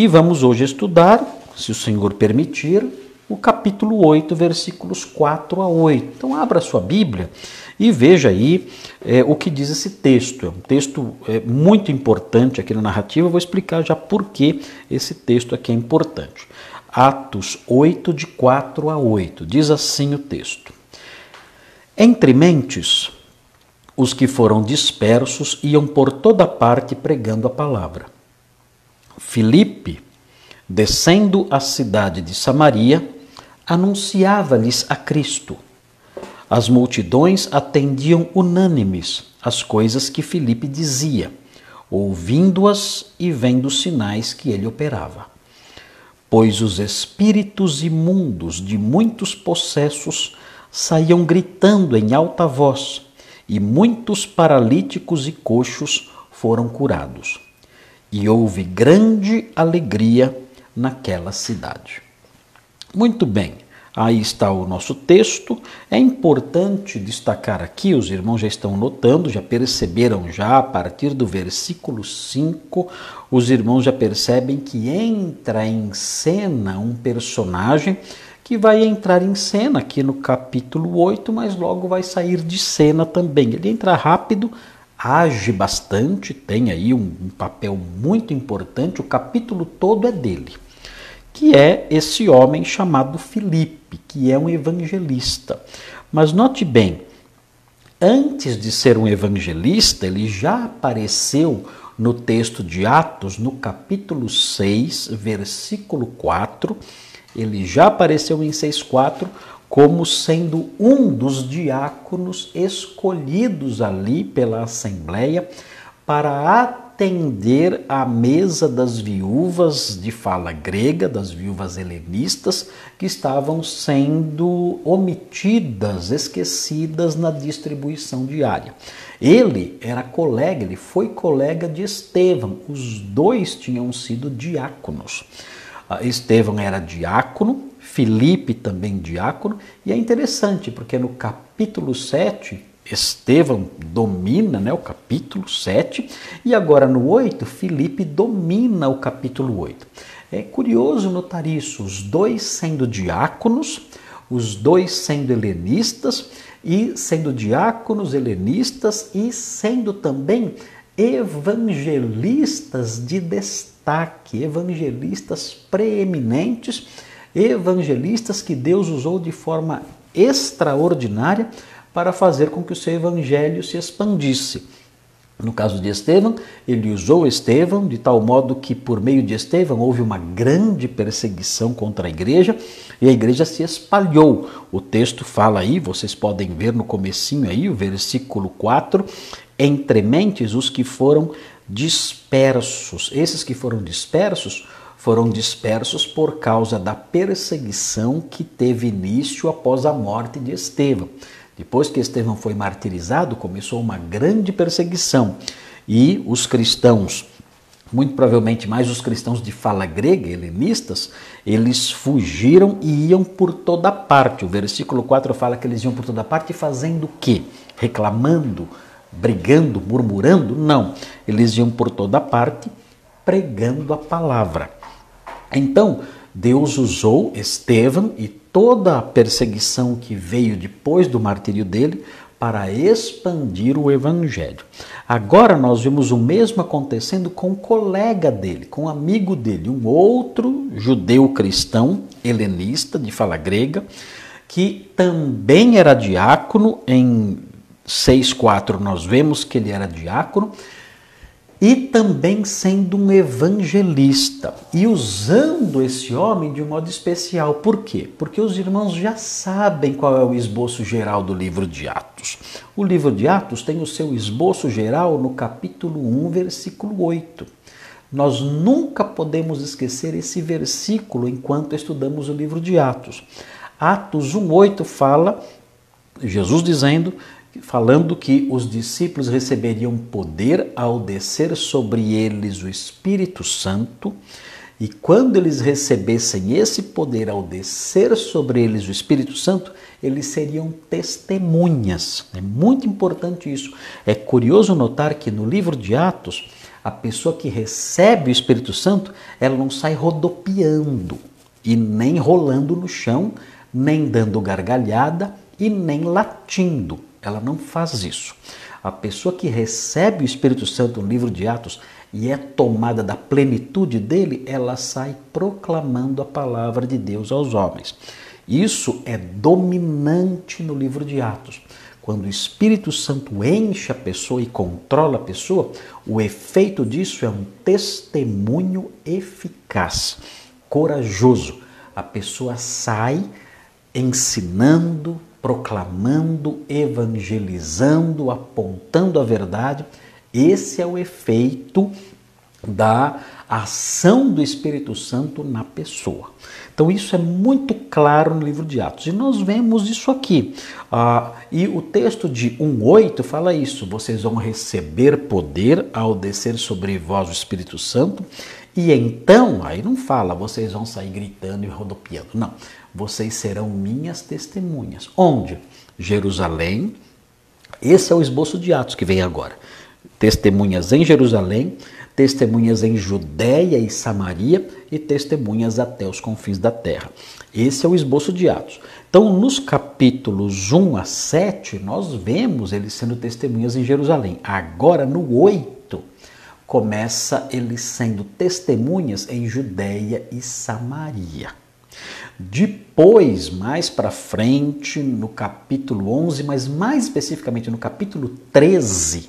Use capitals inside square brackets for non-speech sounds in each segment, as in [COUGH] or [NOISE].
E vamos hoje estudar, se o Senhor permitir, o capítulo 8, versículos 4 a 8. Então, abra sua Bíblia e veja aí é, o que diz esse texto. É um texto é, muito importante aqui na narrativa. Eu vou explicar já por que esse texto aqui é importante. Atos 8, de 4 a 8. Diz assim o texto: Entre mentes, os que foram dispersos iam por toda parte pregando a palavra. Filipe, descendo à cidade de Samaria, anunciava-lhes a Cristo. As multidões atendiam unânimes às coisas que Filipe dizia, ouvindo-as e vendo os sinais que ele operava. Pois os espíritos imundos de muitos possessos saíam gritando em alta voz, e muitos paralíticos e coxos foram curados. E houve grande alegria naquela cidade. Muito bem, aí está o nosso texto. É importante destacar aqui, os irmãos já estão notando, já perceberam já a partir do versículo 5, os irmãos já percebem que entra em cena um personagem que vai entrar em cena aqui no capítulo 8, mas logo vai sair de cena também. Ele entra rápido, age bastante, tem aí um, um papel muito importante, o capítulo todo é dele que é esse homem chamado Filipe, que é um evangelista. Mas note bem, antes de ser um evangelista, ele já apareceu no texto de Atos, no capítulo 6, versículo 4. Ele já apareceu em 6,4 como sendo um dos diáconos escolhidos ali pela Assembleia para atender à mesa das viúvas de fala grega, das viúvas helenistas, que estavam sendo omitidas, esquecidas na distribuição diária. Ele era colega, ele foi colega de Estevão, os dois tinham sido diáconos. Ah, Estevão era diácono, Filipe também diácono, e é interessante porque no capítulo 7 Estevão domina né, o capítulo 7 e agora no 8, Filipe domina o capítulo 8. É curioso notar isso, os dois sendo diáconos, os dois sendo helenistas e sendo diáconos, helenistas e sendo também evangelistas de destaque, evangelistas preeminentes, evangelistas que Deus usou de forma extraordinária para fazer com que o seu evangelho se expandisse. No caso de Estevão, ele usou Estevão de tal modo que por meio de Estevão houve uma grande perseguição contra a igreja e a igreja se espalhou. O texto fala aí, vocês podem ver no comecinho aí, o versículo 4, entre mentes os que foram dispersos. Esses que foram dispersos foram dispersos por causa da perseguição que teve início após a morte de Estevão. Depois que Estevão foi martirizado, começou uma grande perseguição e os cristãos, muito provavelmente mais os cristãos de fala grega, helenistas, eles fugiram e iam por toda parte. O versículo 4 fala que eles iam por toda parte fazendo o quê? Reclamando, brigando, murmurando? Não. Eles iam por toda parte pregando a palavra. Então, Deus usou Estevão e toda a perseguição que veio depois do martírio dele para expandir o evangelho. Agora nós vemos o mesmo acontecendo com um colega dele, com um amigo dele, um outro judeu cristão helenista de fala grega, que também era diácono em 6:4 nós vemos que ele era diácono e também sendo um evangelista e usando esse homem de um modo especial. Por quê? Porque os irmãos já sabem qual é o esboço geral do livro de Atos. O livro de Atos tem o seu esboço geral no capítulo 1, versículo 8. Nós nunca podemos esquecer esse versículo enquanto estudamos o livro de Atos. Atos 1:8 fala Jesus dizendo falando que os discípulos receberiam poder ao descer sobre eles o Espírito Santo, e quando eles recebessem esse poder ao descer sobre eles o Espírito Santo, eles seriam testemunhas. É muito importante isso. É curioso notar que no livro de Atos, A pessoa que recebe o Espírito Santo, ela não sai rodopiando e nem rolando no chão, nem dando gargalhada e nem latindo. Ela não faz isso. A pessoa que recebe o Espírito Santo no livro de Atos e é tomada da plenitude dele, ela sai proclamando a palavra de Deus aos homens. Isso é dominante no livro de Atos. Quando o Espírito Santo enche a pessoa e controla a pessoa, o efeito disso é um testemunho eficaz, corajoso. A pessoa sai ensinando, proclamando, evangelizando, apontando a verdade. Esse é o efeito da ação do Espírito Santo na pessoa. Então, isso é muito claro no livro de Atos. E nós vemos isso aqui. Ah, e o texto de 1,8 fala isso: vocês vão receber poder ao descer sobre vós o Espírito Santo. E então, aí não fala, vocês vão sair gritando e rodopiando. Não. Vocês serão minhas testemunhas. Onde? Jerusalém. Esse é o esboço de Atos que vem agora. Testemunhas em Jerusalém, testemunhas em Judéia e Samaria e testemunhas até os confins da terra. Esse é o esboço de Atos. Então, nos capítulos 1 a 7, nós vemos eles sendo testemunhas em Jerusalém. Agora, no 8, começa eles sendo testemunhas em Judéia e Samaria. Depois, mais para frente, no capítulo 11, mas mais especificamente no capítulo 13,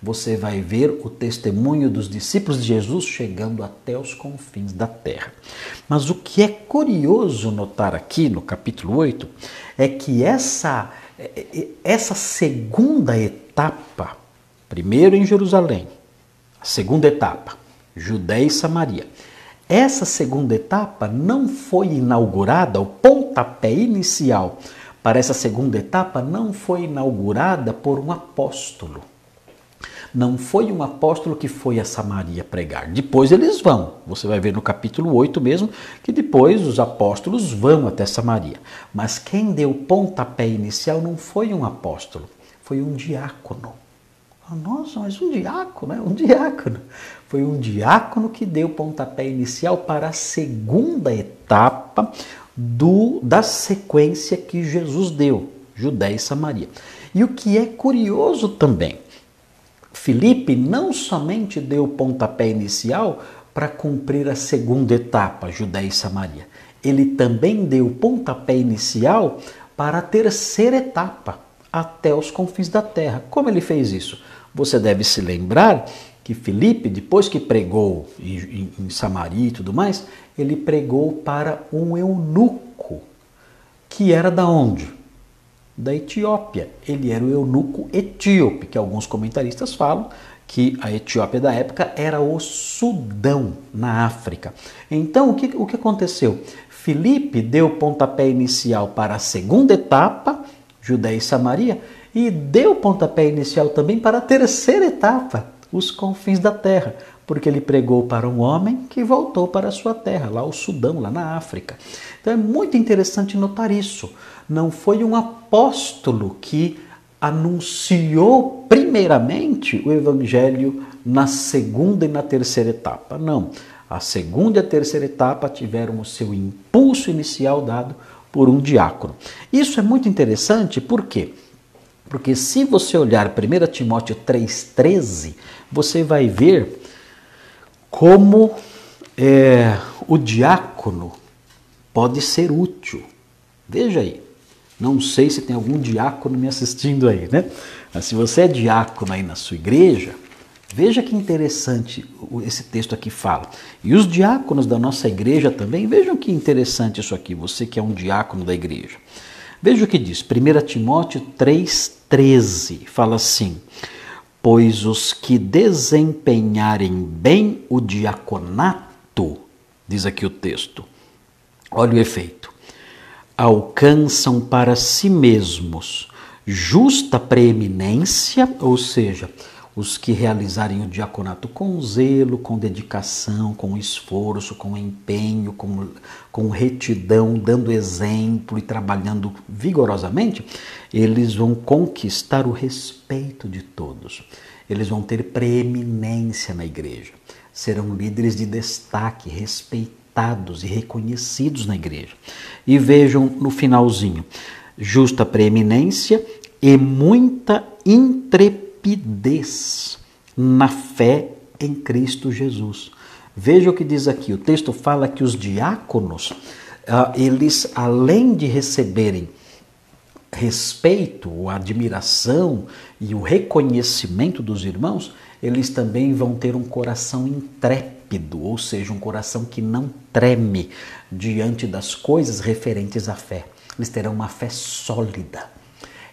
você vai ver o testemunho dos discípulos de Jesus chegando até os confins da terra. Mas o que é curioso notar aqui no capítulo 8 é que essa, essa segunda etapa, primeiro em Jerusalém, a segunda etapa, Judéia e Samaria, essa segunda etapa não foi inaugurada, o pontapé inicial para essa segunda etapa não foi inaugurada por um apóstolo não foi um apóstolo que foi a Samaria pregar. Depois eles vão. Você vai ver no capítulo 8 mesmo que depois os apóstolos vão até Samaria. Mas quem deu o pontapé inicial não foi um apóstolo, foi um diácono. Nossa, mas um diácono, né? Um diácono. [LAUGHS] Foi um diácono que deu o pontapé inicial para a segunda etapa do, da sequência que Jesus deu, Judéia e Samaria. E o que é curioso também, Filipe não somente deu o pontapé inicial para cumprir a segunda etapa, Judéia e Samaria, ele também deu o pontapé inicial para a terceira etapa, até os confins da terra. Como ele fez isso? Você deve se lembrar que Filipe, depois que pregou em, em Samaria e tudo mais, ele pregou para um eunuco, que era da onde? da Etiópia. Ele era o eunuco etíope, que alguns comentaristas falam que a Etiópia da época era o Sudão, na África. Então, o que, o que aconteceu? Filipe deu o pontapé inicial para a segunda etapa, Judéia e Samaria, e deu pontapé inicial também para a terceira etapa, os confins da terra, porque ele pregou para um homem que voltou para a sua terra, lá o Sudão, lá na África. Então é muito interessante notar isso. Não foi um apóstolo que anunciou primeiramente o evangelho na segunda e na terceira etapa. Não. A segunda e a terceira etapa tiveram o seu impulso inicial dado por um diácono. Isso é muito interessante, por quê? Porque se você olhar 1 Timóteo 3,13, você vai ver como é, o diácono pode ser útil. Veja aí, não sei se tem algum diácono me assistindo aí, né? Mas se você é diácono aí na sua igreja, veja que interessante esse texto aqui fala. E os diáconos da nossa igreja também, vejam que interessante isso aqui, você que é um diácono da igreja. Veja o que diz, 1 Timóteo 3,13, fala assim: Pois os que desempenharem bem o diaconato, diz aqui o texto, olha o efeito alcançam para si mesmos justa preeminência, ou seja, os que realizarem o diaconato com zelo, com dedicação, com esforço, com empenho, com, com retidão, dando exemplo e trabalhando vigorosamente, eles vão conquistar o respeito de todos. eles vão ter preeminência na igreja, serão líderes de destaque, respeitados e reconhecidos na igreja. E vejam no finalzinho: justa preeminência e muita intrepidez na fé em Cristo Jesus. Veja o que diz aqui: o texto fala que os diáconos, ah, eles, além de receberem respeito, admiração e o reconhecimento dos irmãos, eles também vão ter um coração intrépido, ou seja, um coração que não treme diante das coisas referentes à fé. Eles terão uma fé sólida,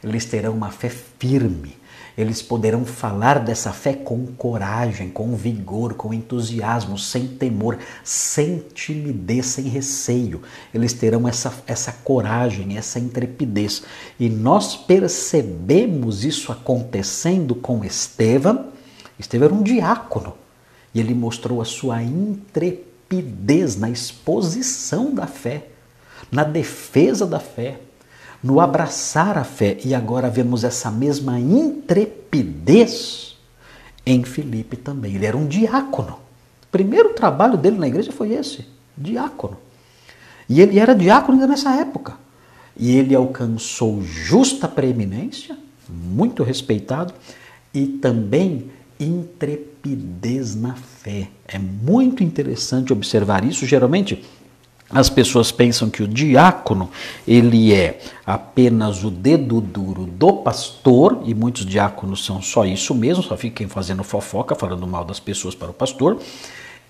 eles terão uma fé firme, eles poderão falar dessa fé com coragem, com vigor, com entusiasmo, sem temor, sem timidez, sem receio. Eles terão essa, essa coragem, essa intrepidez. E nós percebemos isso acontecendo com Estevão. Estevão era um diácono e ele mostrou a sua intrepidez na exposição da fé, na defesa da fé no abraçar a fé. E agora vemos essa mesma intrepidez em Filipe também. Ele era um diácono. O primeiro trabalho dele na igreja foi esse, diácono. E ele era diácono ainda nessa época. E ele alcançou justa preeminência, muito respeitado, e também intrepidez na fé. É muito interessante observar isso. Geralmente, as pessoas pensam que o diácono ele é apenas o dedo duro do pastor e muitos diáconos são só isso mesmo, só fiquem fazendo fofoca, falando mal das pessoas para o pastor.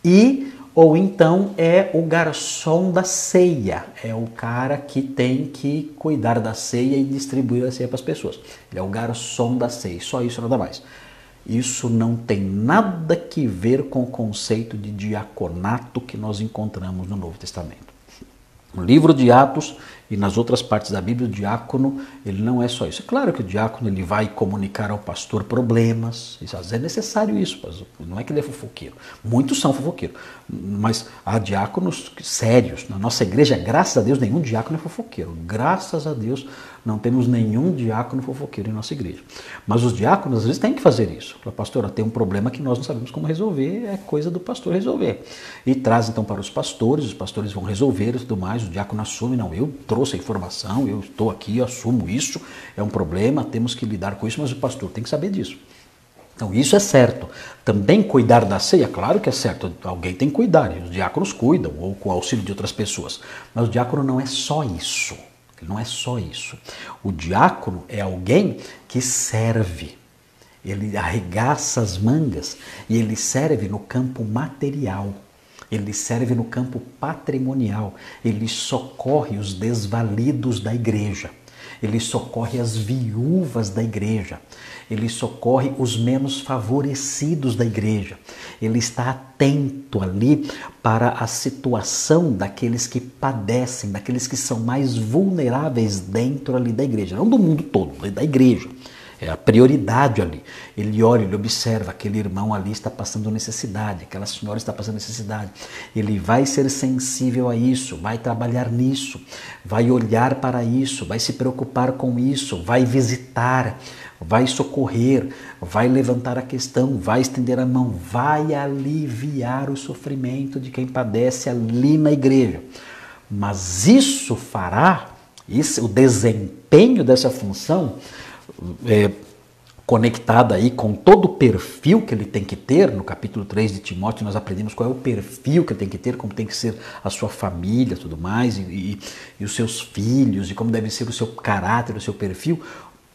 E ou então é o garçom da ceia, é o cara que tem que cuidar da ceia e distribuir a ceia para as pessoas. Ele é o garçom da ceia, só isso nada mais. Isso não tem nada que ver com o conceito de diaconato que nós encontramos no Novo Testamento. No livro de Atos e nas outras partes da Bíblia, o diácono, ele não é só isso. É claro que o diácono ele vai comunicar ao pastor problemas, às vezes é necessário isso, não é que ele é fofoqueiro. Muitos são fofoqueiros, mas há diáconos sérios. Na nossa igreja, graças a Deus, nenhum diácono é fofoqueiro. Graças a Deus, não temos nenhum diácono fofoqueiro em nossa igreja. Mas os diáconos, às vezes, têm que fazer isso. Fala, pastor, tem um problema que nós não sabemos como resolver, é coisa do pastor resolver. E traz então para os pastores, os pastores vão resolver e tudo mais, o diácono assume, não, eu trouxe a informação, eu estou aqui, eu assumo isso, é um problema, temos que lidar com isso, mas o pastor tem que saber disso. Então, isso é certo. Também cuidar da ceia, claro que é certo, alguém tem que cuidar, e os diáconos cuidam, ou com o auxílio de outras pessoas. Mas o diácono não é só isso. Não é só isso. O diácono é alguém que serve. Ele arregaça as mangas e ele serve no campo material. Ele serve no campo patrimonial. Ele socorre os desvalidos da igreja. Ele socorre as viúvas da igreja ele socorre os menos favorecidos da igreja. Ele está atento ali para a situação daqueles que padecem, daqueles que são mais vulneráveis dentro ali da igreja, não do mundo todo, da igreja. É a prioridade ali. Ele olha, ele observa, aquele irmão ali está passando necessidade, aquela senhora está passando necessidade. Ele vai ser sensível a isso, vai trabalhar nisso, vai olhar para isso, vai se preocupar com isso, vai visitar, vai socorrer, vai levantar a questão, vai estender a mão, vai aliviar o sofrimento de quem padece ali na igreja. Mas isso fará, isso, o desempenho dessa função, é, conectada aí com todo o perfil que ele tem que ter, no capítulo 3 de Timóteo nós aprendemos qual é o perfil que ele tem que ter, como tem que ser a sua família, tudo mais, e, e, e os seus filhos, e como deve ser o seu caráter, o seu perfil,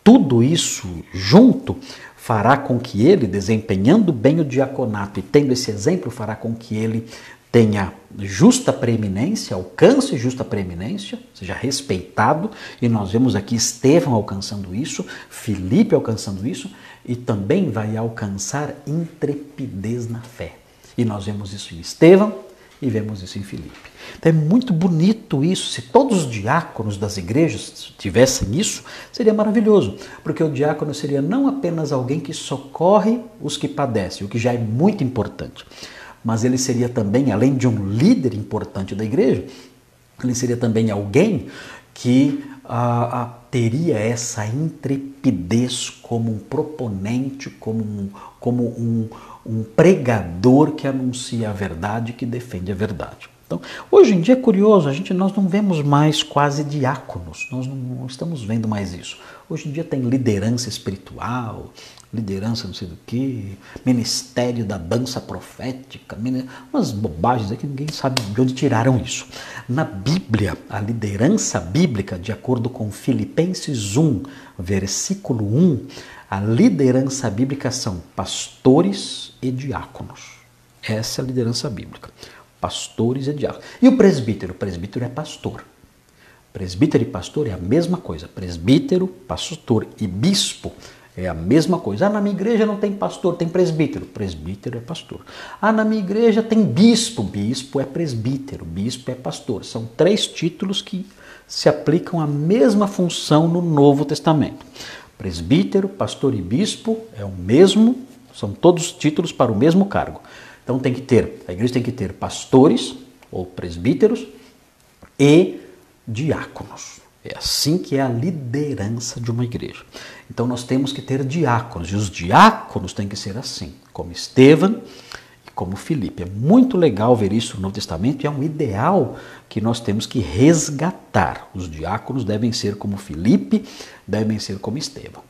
tudo isso junto fará com que ele, desempenhando bem o diaconato e tendo esse exemplo, fará com que ele tenha justa preeminência, alcance justa preeminência, seja respeitado, e nós vemos aqui Estevão alcançando isso, Filipe alcançando isso, e também vai alcançar intrepidez na fé. E nós vemos isso em Estevão e vemos isso em Filipe. Então é muito bonito isso. Se todos os diáconos das igrejas tivessem isso, seria maravilhoso, porque o diácono seria não apenas alguém que socorre os que padecem, o que já é muito importante, mas ele seria também, além de um líder importante da igreja, ele seria também alguém que ah, ah, teria essa intrepidez como um proponente, como um, como um, um pregador que anuncia a verdade, que defende a verdade. Então, hoje em dia é curioso, a gente, nós não vemos mais quase diáconos, nós não estamos vendo mais isso. Hoje em dia tem liderança espiritual, liderança não sei do que, ministério da dança profética, umas bobagens que ninguém sabe de onde tiraram isso. Na Bíblia, a liderança bíblica, de acordo com Filipenses 1, versículo 1, a liderança bíblica são pastores e diáconos. Essa é a liderança bíblica. Pastores e diáconos. E o presbítero? O presbítero é pastor. Presbítero e pastor é a mesma coisa. Presbítero, pastor e bispo é a mesma coisa. Ah, na minha igreja não tem pastor, tem presbítero. Presbítero é pastor. Ah, na minha igreja tem bispo. Bispo é presbítero, bispo é pastor. São três títulos que se aplicam à mesma função no Novo Testamento. Presbítero, pastor e bispo é o mesmo, são todos títulos para o mesmo cargo. Então tem que ter, a igreja tem que ter pastores ou presbíteros e diáconos. É assim que é a liderança de uma igreja. Então nós temos que ter diáconos, e os diáconos têm que ser assim, como Estevão e como Filipe. É muito legal ver isso no Novo Testamento e é um ideal que nós temos que resgatar. Os diáconos devem ser como Filipe, devem ser como Estevão.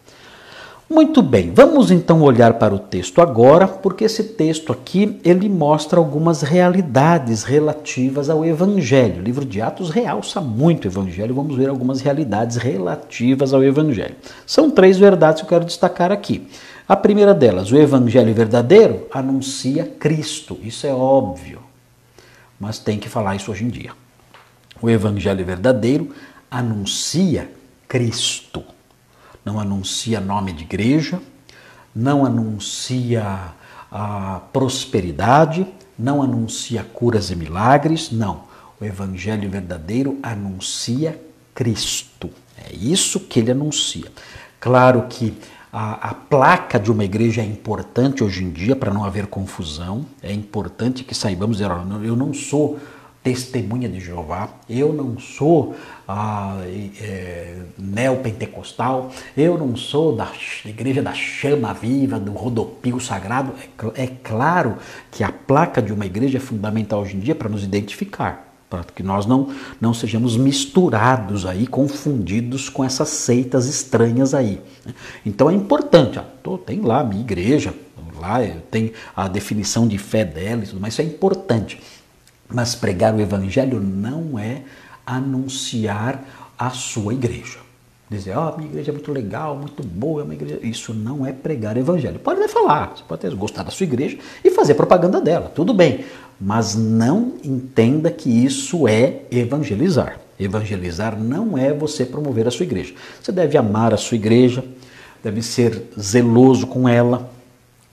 Muito bem, vamos então olhar para o texto agora, porque esse texto aqui ele mostra algumas realidades relativas ao Evangelho. O livro de Atos realça muito o Evangelho, vamos ver algumas realidades relativas ao Evangelho. São três verdades que eu quero destacar aqui. A primeira delas, o Evangelho verdadeiro anuncia Cristo, isso é óbvio, mas tem que falar isso hoje em dia. O Evangelho verdadeiro anuncia Cristo não anuncia nome de igreja, não anuncia a prosperidade, não anuncia curas e milagres, não. O evangelho verdadeiro anuncia Cristo. É isso que ele anuncia. Claro que a, a, placa de uma igreja é importante hoje em dia para não haver confusão. É importante que saibamos dizer, eu não sou testemunha de Jeová, eu não sou ah, é, neopentecostal, eu não sou da igreja da chama viva, do rodopio sagrado. É, é claro que a placa de uma igreja é fundamental hoje em dia para nos identificar para que nós não, não sejamos misturados aí, confundidos com essas seitas estranhas aí. Né? Então é importante, tô, tem lá a minha igreja, lá tem a definição de fé dela, mas isso é importante. Mas pregar o evangelho não é anunciar a sua igreja. Dizer, ó, oh, minha igreja é muito legal, muito boa, é uma igreja. Isso não é pregar o evangelho. Pode até falar, você pode até gostar da sua igreja e fazer propaganda dela, tudo bem. Mas não entenda que isso é evangelizar. Evangelizar não é você promover a sua igreja. Você deve amar a sua igreja, deve ser zeloso com ela,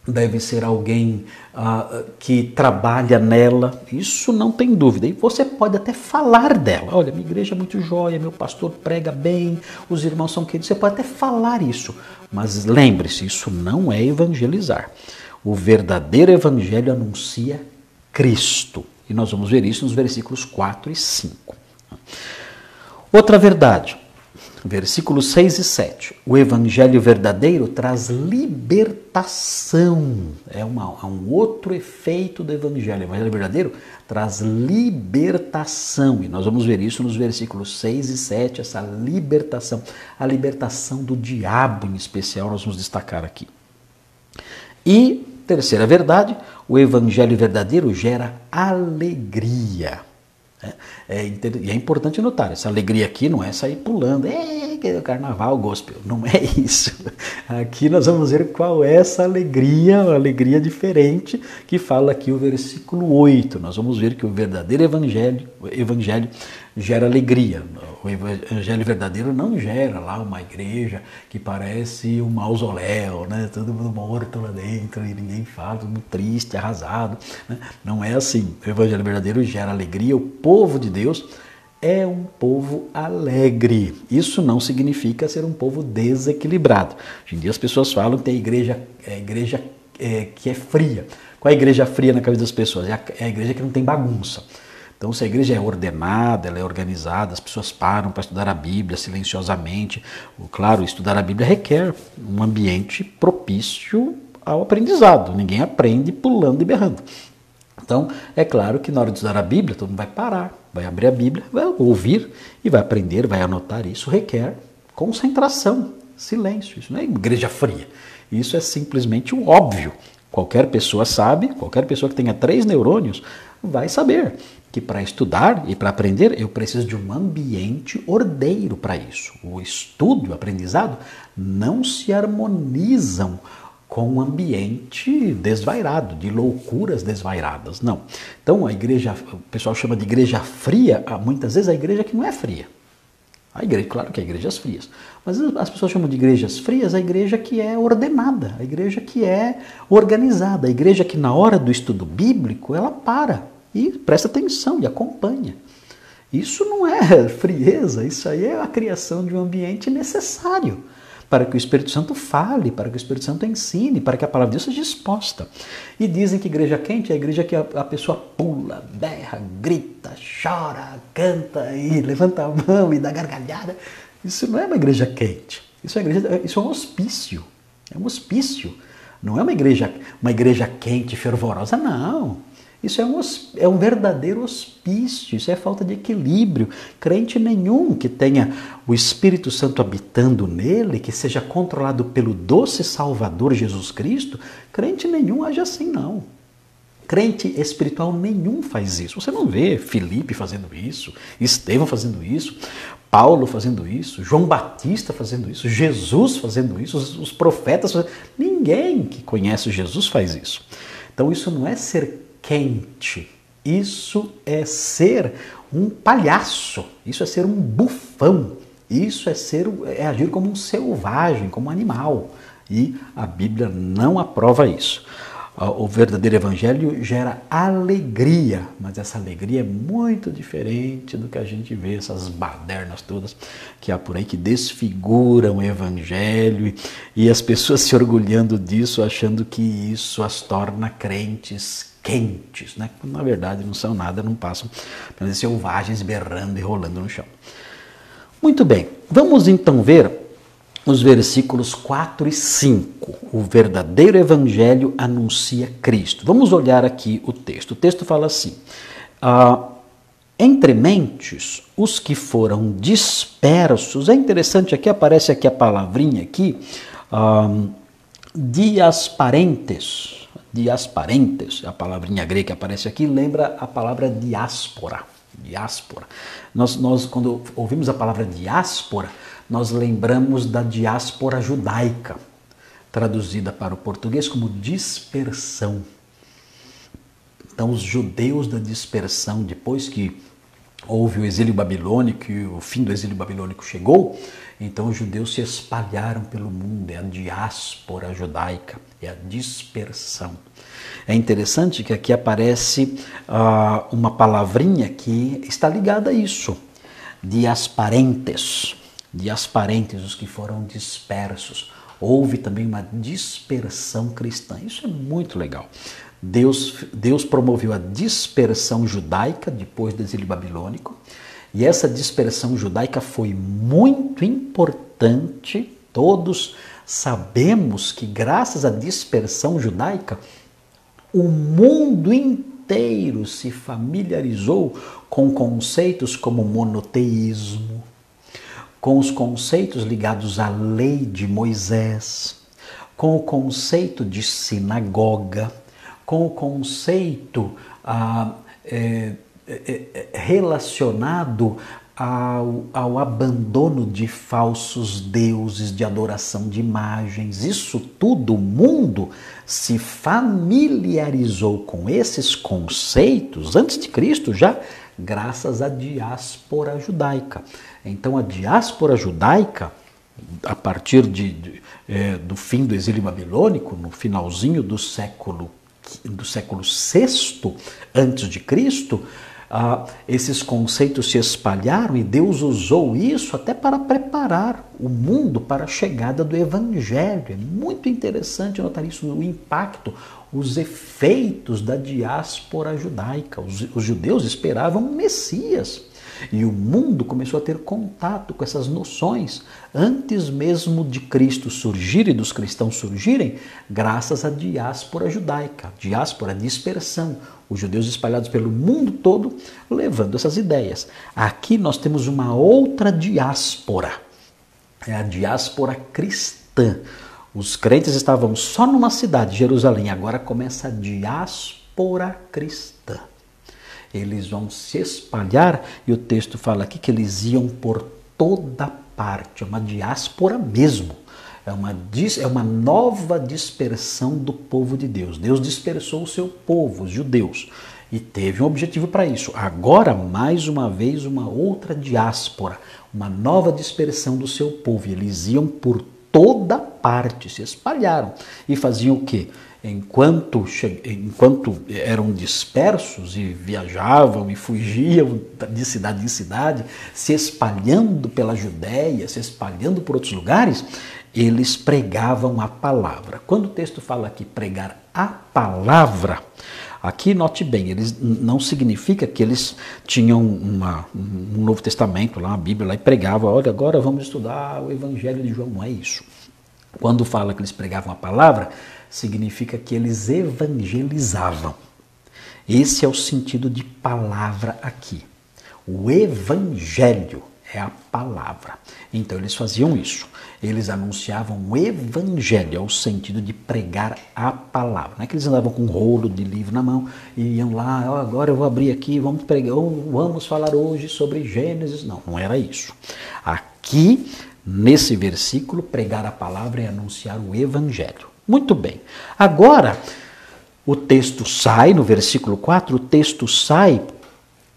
deve ser alguém uh, que trabalha nela, isso não tem dúvida. E você pode até falar dela. Olha, minha igreja é muito jóia, meu pastor prega bem, os irmãos são queridos. Você pode até falar isso, mas lembre-se, isso não é evangelizar. O verdadeiro evangelho anuncia Cristo. E nós vamos ver isso nos versículos 4 e 5. Outra verdade versículos 6 e 7. O evangelho verdadeiro traz libertação. É, uma, é um outro efeito do evangelho. O evangelho verdadeiro traz libertação. E nós vamos ver isso nos versículos 6 e 7, essa libertação. A libertação do diabo, em especial, nós vamos destacar aqui. E, terceira verdade, o evangelho verdadeiro gera alegria. É, é, é, importante notar, essa alegria aqui não é sair pulando, é, que é carnaval gospel, não é [LAUGHS] isso. Aqui nós vamos ver qual é essa alegria, uma alegria diferente que fala aqui o versículo 8. Nós vamos ver que o verdadeiro evangelho, evangelho gera alegria. O evangelho verdadeiro não gera lá uma igreja que parece um mausoléu, né? todo mundo morto lá dentro e ninguém fala, todo mundo triste, arrasado. Né? Não é assim. O evangelho verdadeiro gera alegria. O povo de Deus é um povo alegre. Isso não significa ser um povo desequilibrado. Hoje em dia as pessoas falam que tem igreja, é, igreja é, que é fria. Qual é a igreja fria na cabeça das pessoas? É a, é a igreja que não tem bagunça. Então, se a igreja é ordenada, ela é organizada, as pessoas param para estudar a Bíblia silenciosamente, claro, estudar a Bíblia requer um ambiente propício ao aprendizado. Ninguém aprende pulando e berrando. Então, é claro que na hora de estudar a Bíblia, todo mundo vai parar, vai abrir a Bíblia, vai ouvir e vai aprender, vai anotar. Isso requer concentração, silêncio. Isso não é igreja fria. Isso é simplesmente o óbvio. Qualquer pessoa sabe, qualquer pessoa que tenha três neurônios vai saber que para estudar e para aprender eu preciso de um ambiente ordeiro para isso. O estudo e o aprendizado não se harmonizam com um ambiente desvairado, de loucuras desvairadas. Não. Então a igreja, o pessoal chama de igreja fria, muitas vezes a igreja que não é fria. A igreja, claro que há igrejas frias, mas as pessoas chamam de igrejas frias a igreja que é ordenada, a igreja que é organizada, a igreja que na hora do estudo bíblico ela para e presta atenção e acompanha. Isso não é [LAUGHS] frieza, isso aí é a criação de um ambiente necessário para que o Espírito Santo fale, para que o Espírito Santo ensine, para que a palavra de Deus seja exposta. E dizem que igreja quente é a igreja que a, pessoa pula, berra, grita, chora, canta e levanta a mão e dá gargalhada. Isso não é uma igreja quente. Isso é, igreja, isso é um hospício. É um hospício. Não é uma igreja, uma igreja quente, fervorosa, não. Isso é um, é um verdadeiro hospício, isso é falta de equilíbrio. Crente nenhum que tenha o Espírito Santo habitando nele, que seja controlado pelo doce Salvador Jesus Cristo, crente nenhum age assim, não. Crente espiritual nenhum faz isso. Você não vê Felipe fazendo isso, Estevão fazendo isso, Paulo fazendo isso, João Batista fazendo isso, Jesus fazendo isso, os, profetas fazendo Ninguém que conhece Jesus faz isso. Então isso não é ser quente. Isso é ser um palhaço, isso é ser um bufão, isso é ser é agir como um selvagem, como um animal. E a Bíblia não aprova isso. O verdadeiro evangelho gera alegria, mas essa alegria é muito diferente do que a gente vê, essas badernas todas que há por aí que desfiguram o evangelho e, e as pessoas se orgulhando disso, achando que isso as torna crentes quentes, né? na verdade não são nada, não passam apenas selvagens berrando e rolando no chão. Muito bem, vamos então ver os versículos 4 e 5. O verdadeiro evangelho anuncia Cristo. Vamos olhar aqui o texto. O texto fala assim: ah, entre mentes, os que foram dispersos. É interessante aqui, aparece aqui a palavrinha aqui, ah, diasparentes diasparentes, a palavrinha grega que aparece aqui, lembra a palavra diáspora. Diáspora. Nós, nós, quando ouvimos a palavra diáspora, nós lembramos da diáspora judaica, traduzida para o português como dispersão. Então, os judeus da dispersão, depois que houve o exílio babilônico e o fim do exílio babilônico chegou, então os judeus se espalharam pelo mundo, é a diáspora judaica, é a dispersão. É interessante que aqui aparece uh, uma palavrinha que está ligada a isso, diasparentes, diasparentes, os que foram dispersos. Houve também uma dispersão cristã, isso é muito legal. Deus, Deus promoveu a dispersão judaica depois do exílio babilônico, e essa dispersão judaica foi muito importante. Todos sabemos que, graças à dispersão judaica, o mundo inteiro se familiarizou com conceitos como monoteísmo, com os conceitos ligados à lei de Moisés, com o conceito de sinagoga, com o conceito ah, é, relacionado ao, ao, abandono de falsos deuses, de adoração de imagens. Isso tudo, o mundo se familiarizou com esses conceitos antes de Cristo já, graças à diáspora judaica. Então, a diáspora judaica, a partir de, de é, do fim do exílio babilônico, no finalzinho do século do século VI antes de Cristo, ah, esses conceitos se espalharam e Deus usou isso até para preparar o mundo para a chegada do Evangelho. É muito interessante notar isso, o impacto, os efeitos da diáspora judaica. Os, os judeus esperavam um Messias. E o mundo começou a ter contato com essas noções antes mesmo de Cristo surgir e dos cristãos surgirem, graças à diáspora judaica, diáspora, dispersão, os judeus espalhados pelo mundo todo levando essas ideias. Aqui nós temos uma outra diáspora, é a diáspora cristã. Os crentes estavam só numa cidade, Jerusalém, agora começa a diáspora cristã eles vão se espalhar, e o texto fala aqui que eles iam por toda parte, é uma diáspora mesmo. É uma, é uma nova dispersão do povo de Deus. Deus dispersou o seu povo, os judeus, e teve um objetivo para isso. Agora, mais uma vez, uma outra diáspora, uma nova dispersão do seu povo. Eles iam por toda parte, se espalharam e faziam o quê? enquanto, enquanto eram dispersos e viajavam e fugiam de cidade em cidade, se espalhando pela Judéia, se espalhando por outros lugares, eles pregavam a palavra. Quando o texto fala aqui pregar a palavra, aqui note bem, eles não significa que eles tinham uma, um Novo Testamento lá, a Bíblia lá e pregavam, olha, agora vamos estudar o Evangelho de João, não é isso. Quando fala que eles pregavam a palavra, significa que eles evangelizavam. Esse é o sentido de palavra aqui. O evangelho é a palavra. Então eles faziam isso. Eles anunciavam o evangelho, é o sentido de pregar a palavra. Não é que eles andavam com um rolo de livro na mão e iam lá, oh, agora eu vou abrir aqui, vamos pregar, vamos falar hoje sobre Gênesis. Não, não era isso. Aqui, nesse versículo, pregar a palavra é anunciar o evangelho. Muito bem. Agora, o texto sai, no versículo 4, o texto sai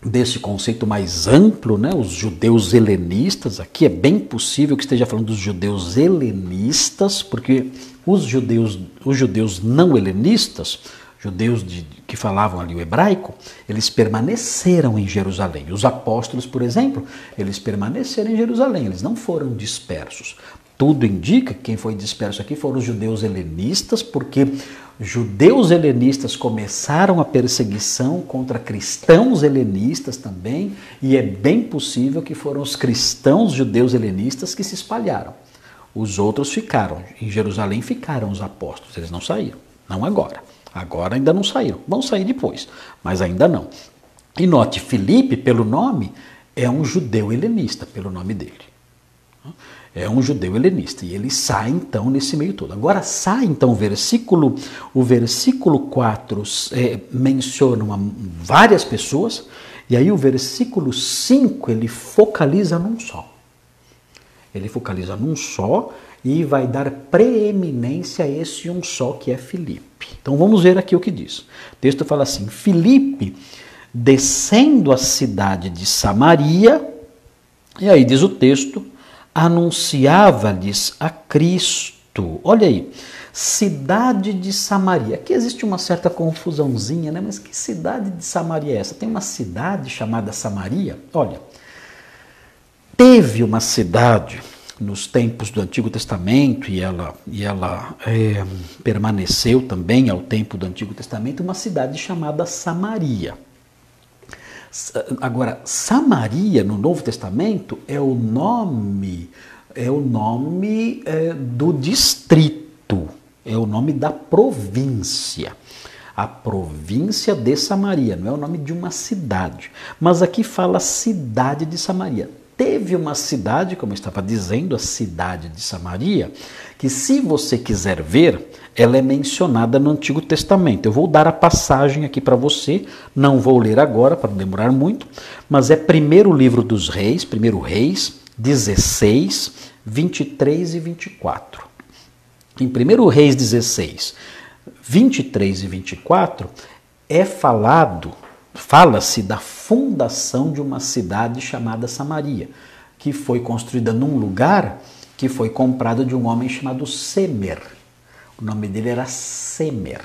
desse conceito mais amplo, né? os judeus helenistas, aqui é bem possível que esteja falando dos judeus helenistas, porque os judeus, os judeus não helenistas, judeus de, que falavam ali o hebraico, eles permaneceram em Jerusalém. Os apóstolos, por exemplo, eles permaneceram em Jerusalém, eles não foram dispersos. Tudo indica que quem foi disperso aqui foram os judeus helenistas, porque judeus helenistas começaram a perseguição contra cristãos helenistas também, e é bem possível que foram os cristãos judeus helenistas que se espalharam. Os outros ficaram. Em Jerusalém ficaram os apóstolos, eles não saíram. Não agora. Agora ainda não saíram. Vão sair depois, mas ainda não. E note, Filipe, pelo nome, é um judeu helenista, pelo nome dele é um judeu helenista e ele sai então nesse meio todo. Agora sai então o versículo, o versículo 4 é, menciona uma, várias pessoas e aí o versículo 5 ele focaliza num só. Ele focaliza num só e vai dar preeminência a esse um só que é Filipe. Então vamos ver aqui o que diz. O texto fala assim: Filipe descendo a cidade de Samaria, e aí diz o texto, anunciava-lhes a Cristo. Olha aí, cidade de Samaria. Aqui existe uma certa confusãozinha, né? Mas que cidade de Samaria é essa? Tem uma cidade chamada Samaria? Olha, teve uma cidade nos tempos do Antigo Testamento e ela, e ela é, permaneceu também ao tempo do Antigo Testamento, uma cidade chamada Samaria. Agora, Samaria no Novo Testamento é o nome, é o nome é, do distrito, é o nome da província. A província de Samaria, não é o nome de uma cidade. Mas aqui fala cidade de Samaria. Teve uma cidade, como eu estava dizendo, a cidade de Samaria, que se você quiser ver, ela é mencionada no Antigo Testamento. Eu vou dar a passagem aqui para você, não vou ler agora para não demorar muito, mas é primeiro livro dos reis, primeiro reis, 16, 23 e 24. Em primeiro reis 16, 23 e 24 é falado, fala-se da fundação de uma cidade chamada Samaria, que foi construída num lugar que foi comprado de um homem chamado Semer. O nome dele era Semer.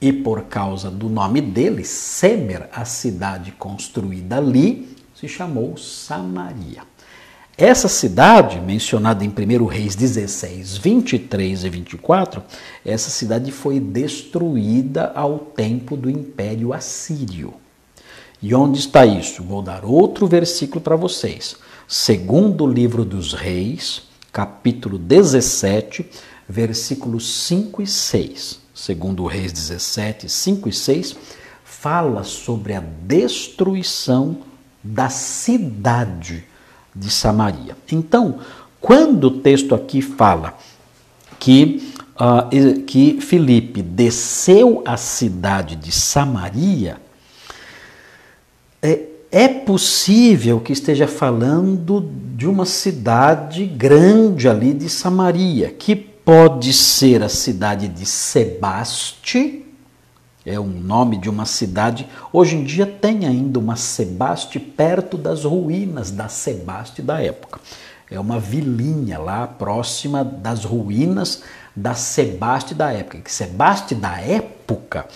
E por causa do nome dele, Semer, a cidade construída ali, se chamou Samaria. Essa cidade, mencionada em 1 Reis 16, 23 e 24, essa cidade foi destruída ao tempo do Império Assírio. E onde está isso? Vou dar outro versículo para vocês. Segundo livro dos Reis, capítulo 17, versículos 5 e 6. Segundo Reis 17, 5 e 6, fala sobre a destruição da cidade de Samaria. Então, quando o texto aqui fala que, uh, que Filipe desceu à cidade de Samaria, é, é possível que esteja falando de uma cidade grande ali de Samaria, que pode ser a cidade de Sebaste, é um nome de uma cidade. Hoje em dia tem ainda uma Sebaste perto das ruínas da Sebaste da época. É uma vilinha lá próxima das ruínas da Sebaste da época. Que Sebaste da época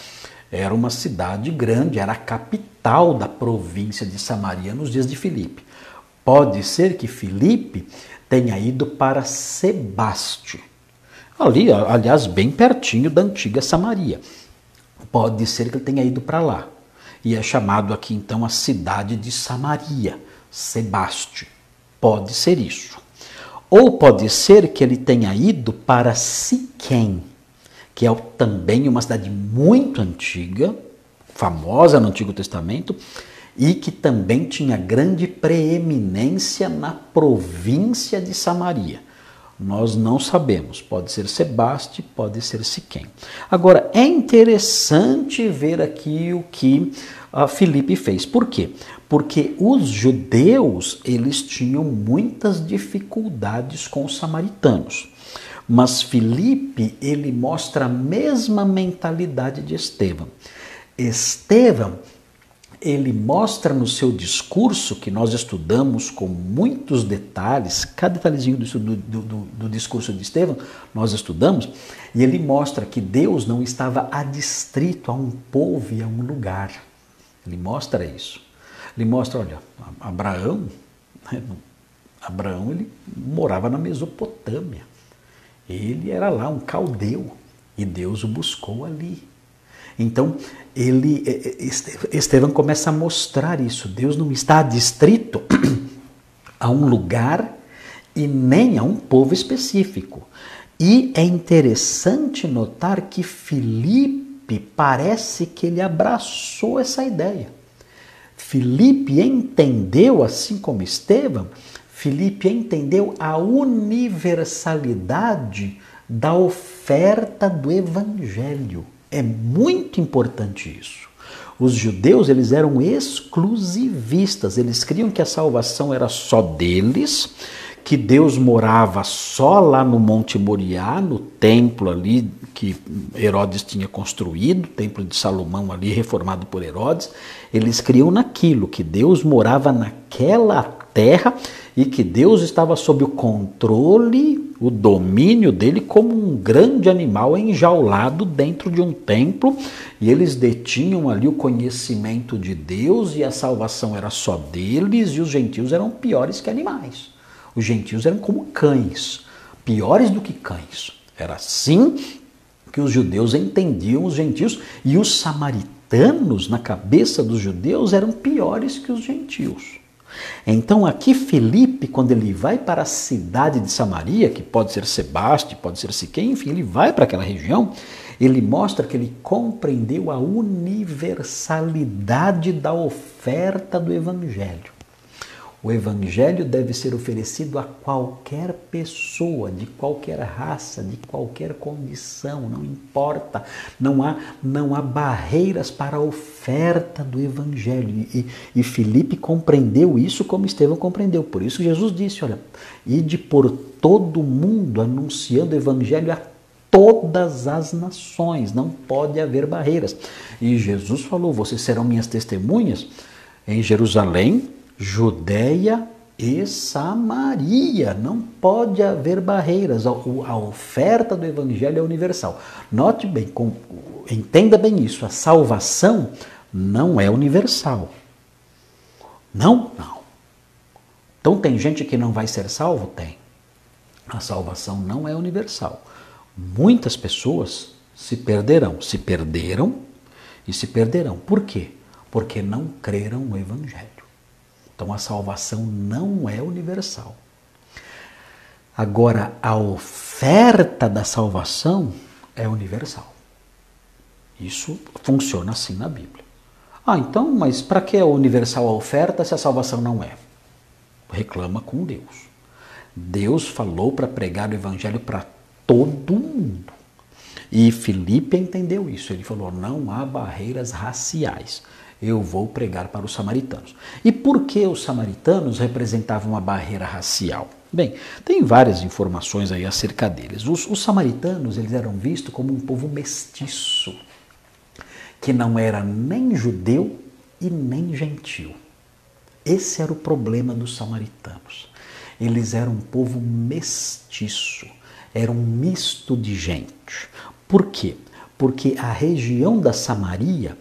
era uma cidade grande, era a capital da província de Samaria nos dias de Filipe. Pode ser que Filipe tenha ido para Sebaste, ali, aliás, bem pertinho da antiga Samaria. Pode ser que ele tenha ido para lá. E é chamado aqui então a cidade de Samaria, Sebaste. Pode ser isso. Ou pode ser que ele tenha ido para Siquém, que é também uma cidade muito antiga, famosa no Antigo Testamento, e que também tinha grande preeminência na província de Samaria. Nós não sabemos. Pode ser Sebaste, pode ser Siquém. Agora, é interessante ver aqui o que uh, Filipe fez. Por quê? Porque os judeus, eles tinham muitas dificuldades com os samaritanos. Mas Filipe, ele mostra a mesma mentalidade de Estevão. Estevão ele mostra no seu discurso, que nós estudamos com muitos detalhes, cada detalhezinho do, do, do, do, discurso de Estevão, nós estudamos, e ele mostra que Deus não estava adstrito a um povo e a um lugar. Ele mostra isso. Ele mostra, olha, Abraão, né, Abraão ele morava na Mesopotâmia. Ele era lá um caldeu e Deus o buscou ali. Então, ele, é, é, Estevão começa a mostrar isso. Deus não está distrito [CLEARS THROAT] a um lugar e nem a um povo específico. E é interessante notar que Filipe parece que ele abraçou essa ideia. Filipe entendeu, assim como Estevão, Filipe entendeu a universalidade da oferta do evangelho. É muito importante isso. Os judeus, eles eram exclusivistas, eles criam que a salvação era só deles, que Deus morava só lá no Monte Moriá, no templo ali que Herodes tinha construído, o templo de Salomão ali reformado por Herodes. Eles criam naquilo, que Deus morava naquela terra e que Deus estava sob o controle o domínio dele como um grande animal enjaulado dentro de um templo, e eles detinham ali o conhecimento de Deus, e a salvação era só deles, e os gentios eram piores que animais. Os gentios eram como cães, piores do que cães. Era assim que os judeus entendiam os gentios, e os samaritanos, na cabeça dos judeus, eram piores que os gentios. Então, aqui Felipe, quando ele vai para a cidade de Samaria, que pode ser Sebaste, pode ser Siquém, enfim, ele vai para aquela região, ele mostra que ele compreendeu a universalidade da oferta do Evangelho. O evangelho deve ser oferecido a qualquer pessoa, de qualquer raça, de qualquer condição, não importa. Não há, não há barreiras para a oferta do evangelho. E, e compreendeu isso como Estevão compreendeu. Por isso Jesus disse: Olha, ide por todo o mundo anunciando o evangelho a todas as nações, não pode haver barreiras. E Jesus falou: Vocês serão minhas testemunhas em Jerusalém, Judéia, e Samaria. Não pode haver barreiras. A, oferta do Evangelho é universal. Note bem, entenda bem isso: a salvação não é universal. Não? Não. Então tem gente que não vai ser salvo? Tem. A salvação não é universal. Muitas pessoas se perderão, se perderam e se perderão. Por quê? Porque não creram no Evangelho. Então a salvação não é universal. Agora, a oferta da salvação é universal. Isso funciona assim na Bíblia. Ah, então, mas para que é universal a oferta se a salvação não é? Reclama com Deus. Deus falou para pregar o evangelho para todo mundo. E Filipe entendeu isso. Ele falou: não há barreiras raciais eu vou pregar para os samaritanos. E por que os samaritanos representavam uma barreira racial? Bem, tem várias informações aí acerca deles. Os, os samaritanos eles eram vistos como um povo mestiço, que não era nem judeu e nem gentil. Esse era o problema dos samaritanos. Eles eram um povo mestiço, era um misto de gente. Por quê? Porque a região da Samaria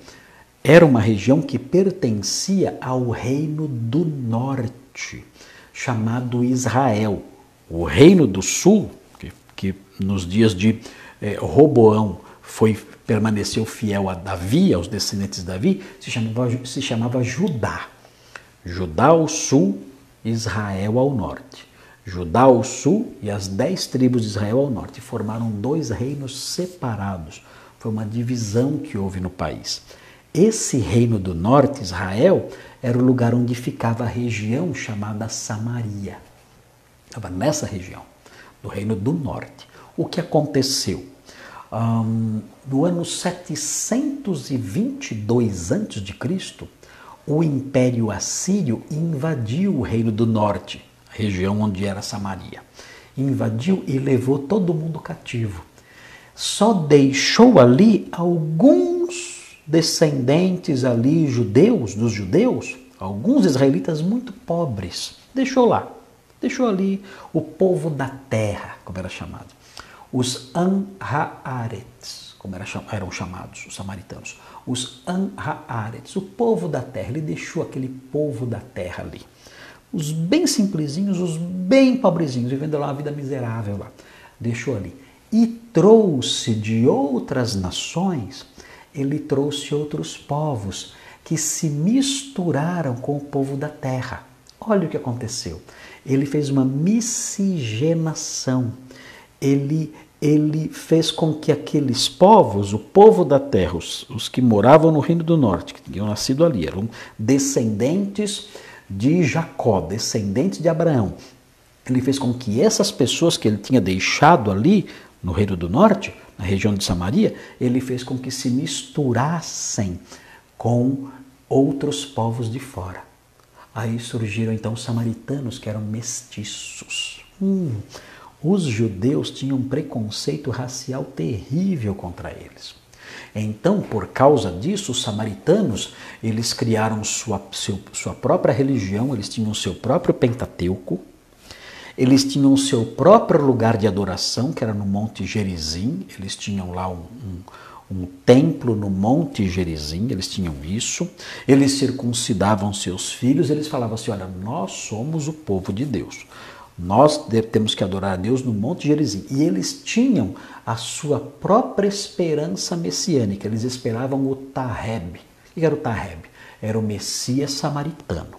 era uma região que pertencia ao reino do norte, chamado Israel. O reino do sul, que, que nos dias de eh, Roboão foi permaneceu fiel a Davi, aos descendentes de Davi, se chamava, se chamava Judá. Judá ao sul, Israel ao norte. Judá ao sul e as dez tribos de Israel ao norte formaram dois reinos separados. Foi uma divisão que houve no país. Esse reino do norte, Israel, era o lugar onde ficava a região chamada Samaria. Estava nessa região, do reino do norte. O que aconteceu? Um, no ano 722 a.C., o Império Assírio invadiu o reino do norte, a região onde era Samaria. Invadiu e levou todo mundo cativo. Só deixou ali alguns descendentes ali judeus, dos judeus, alguns israelitas muito pobres. Deixou lá, deixou ali o povo da terra, como era chamado. Os Anhaaretz, como eram chamados os samaritanos. Os Anhaaretz, o povo da terra. Ele deixou aquele povo da terra ali. Os bem simplesinhos, os bem pobrezinhos, vivendo lá uma vida miserável lá. Deixou ali. E trouxe de outras nações ele trouxe outros povos que se misturaram com o povo da terra. Olha o que aconteceu. Ele fez uma miscigenação. Ele, ele fez com que aqueles povos, o povo da terra, os, os que moravam no Reino do Norte, que tinham nascido ali, eram descendentes de Jacó, descendentes de Abraão. Ele fez com que essas pessoas que ele tinha deixado ali no Reino do Norte na região de Samaria, ele fez com que se misturassem com outros povos de fora. Aí surgiram então os samaritanos, que eram mestiços. Hum, os judeus tinham um preconceito racial terrível contra eles. Então, por causa disso, os samaritanos, eles criaram sua, seu, sua própria religião, eles tinham seu próprio Pentateuco, eles tinham o seu próprio lugar de adoração, que era no Monte Gerizim. Eles tinham lá um, um, um templo no Monte Gerizim, eles tinham isso. Eles circuncidavam seus filhos, eles falavam assim: olha, nós somos o povo de Deus. Nós temos que adorar a Deus no Monte Gerizim. E eles tinham a sua própria esperança messiânica. Eles esperavam o Taheb. O que era o Taheb? Era o Messias samaritano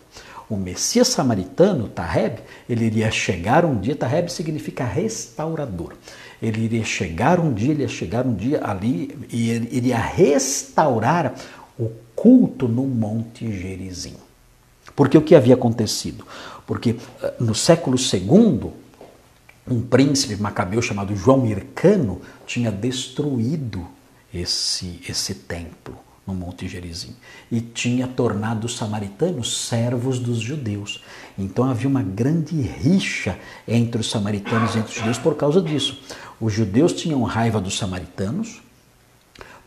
o Messias samaritano, Taheb, ele iria chegar um dia, Taheb significa restaurador. Ele iria chegar um dia, ele ia chegar um dia ali e ele iria restaurar o culto no Monte Gerizim. Porque o que havia acontecido? Porque eh, no século II, um príncipe macabeu chamado João Hircano tinha destruído esse, esse templo no Monte Gerizim e tinha tornado os samaritanos servos dos judeus. Então havia uma grande rixa entre os samaritanos e entre os judeus por causa disso. Os judeus tinham raiva dos samaritanos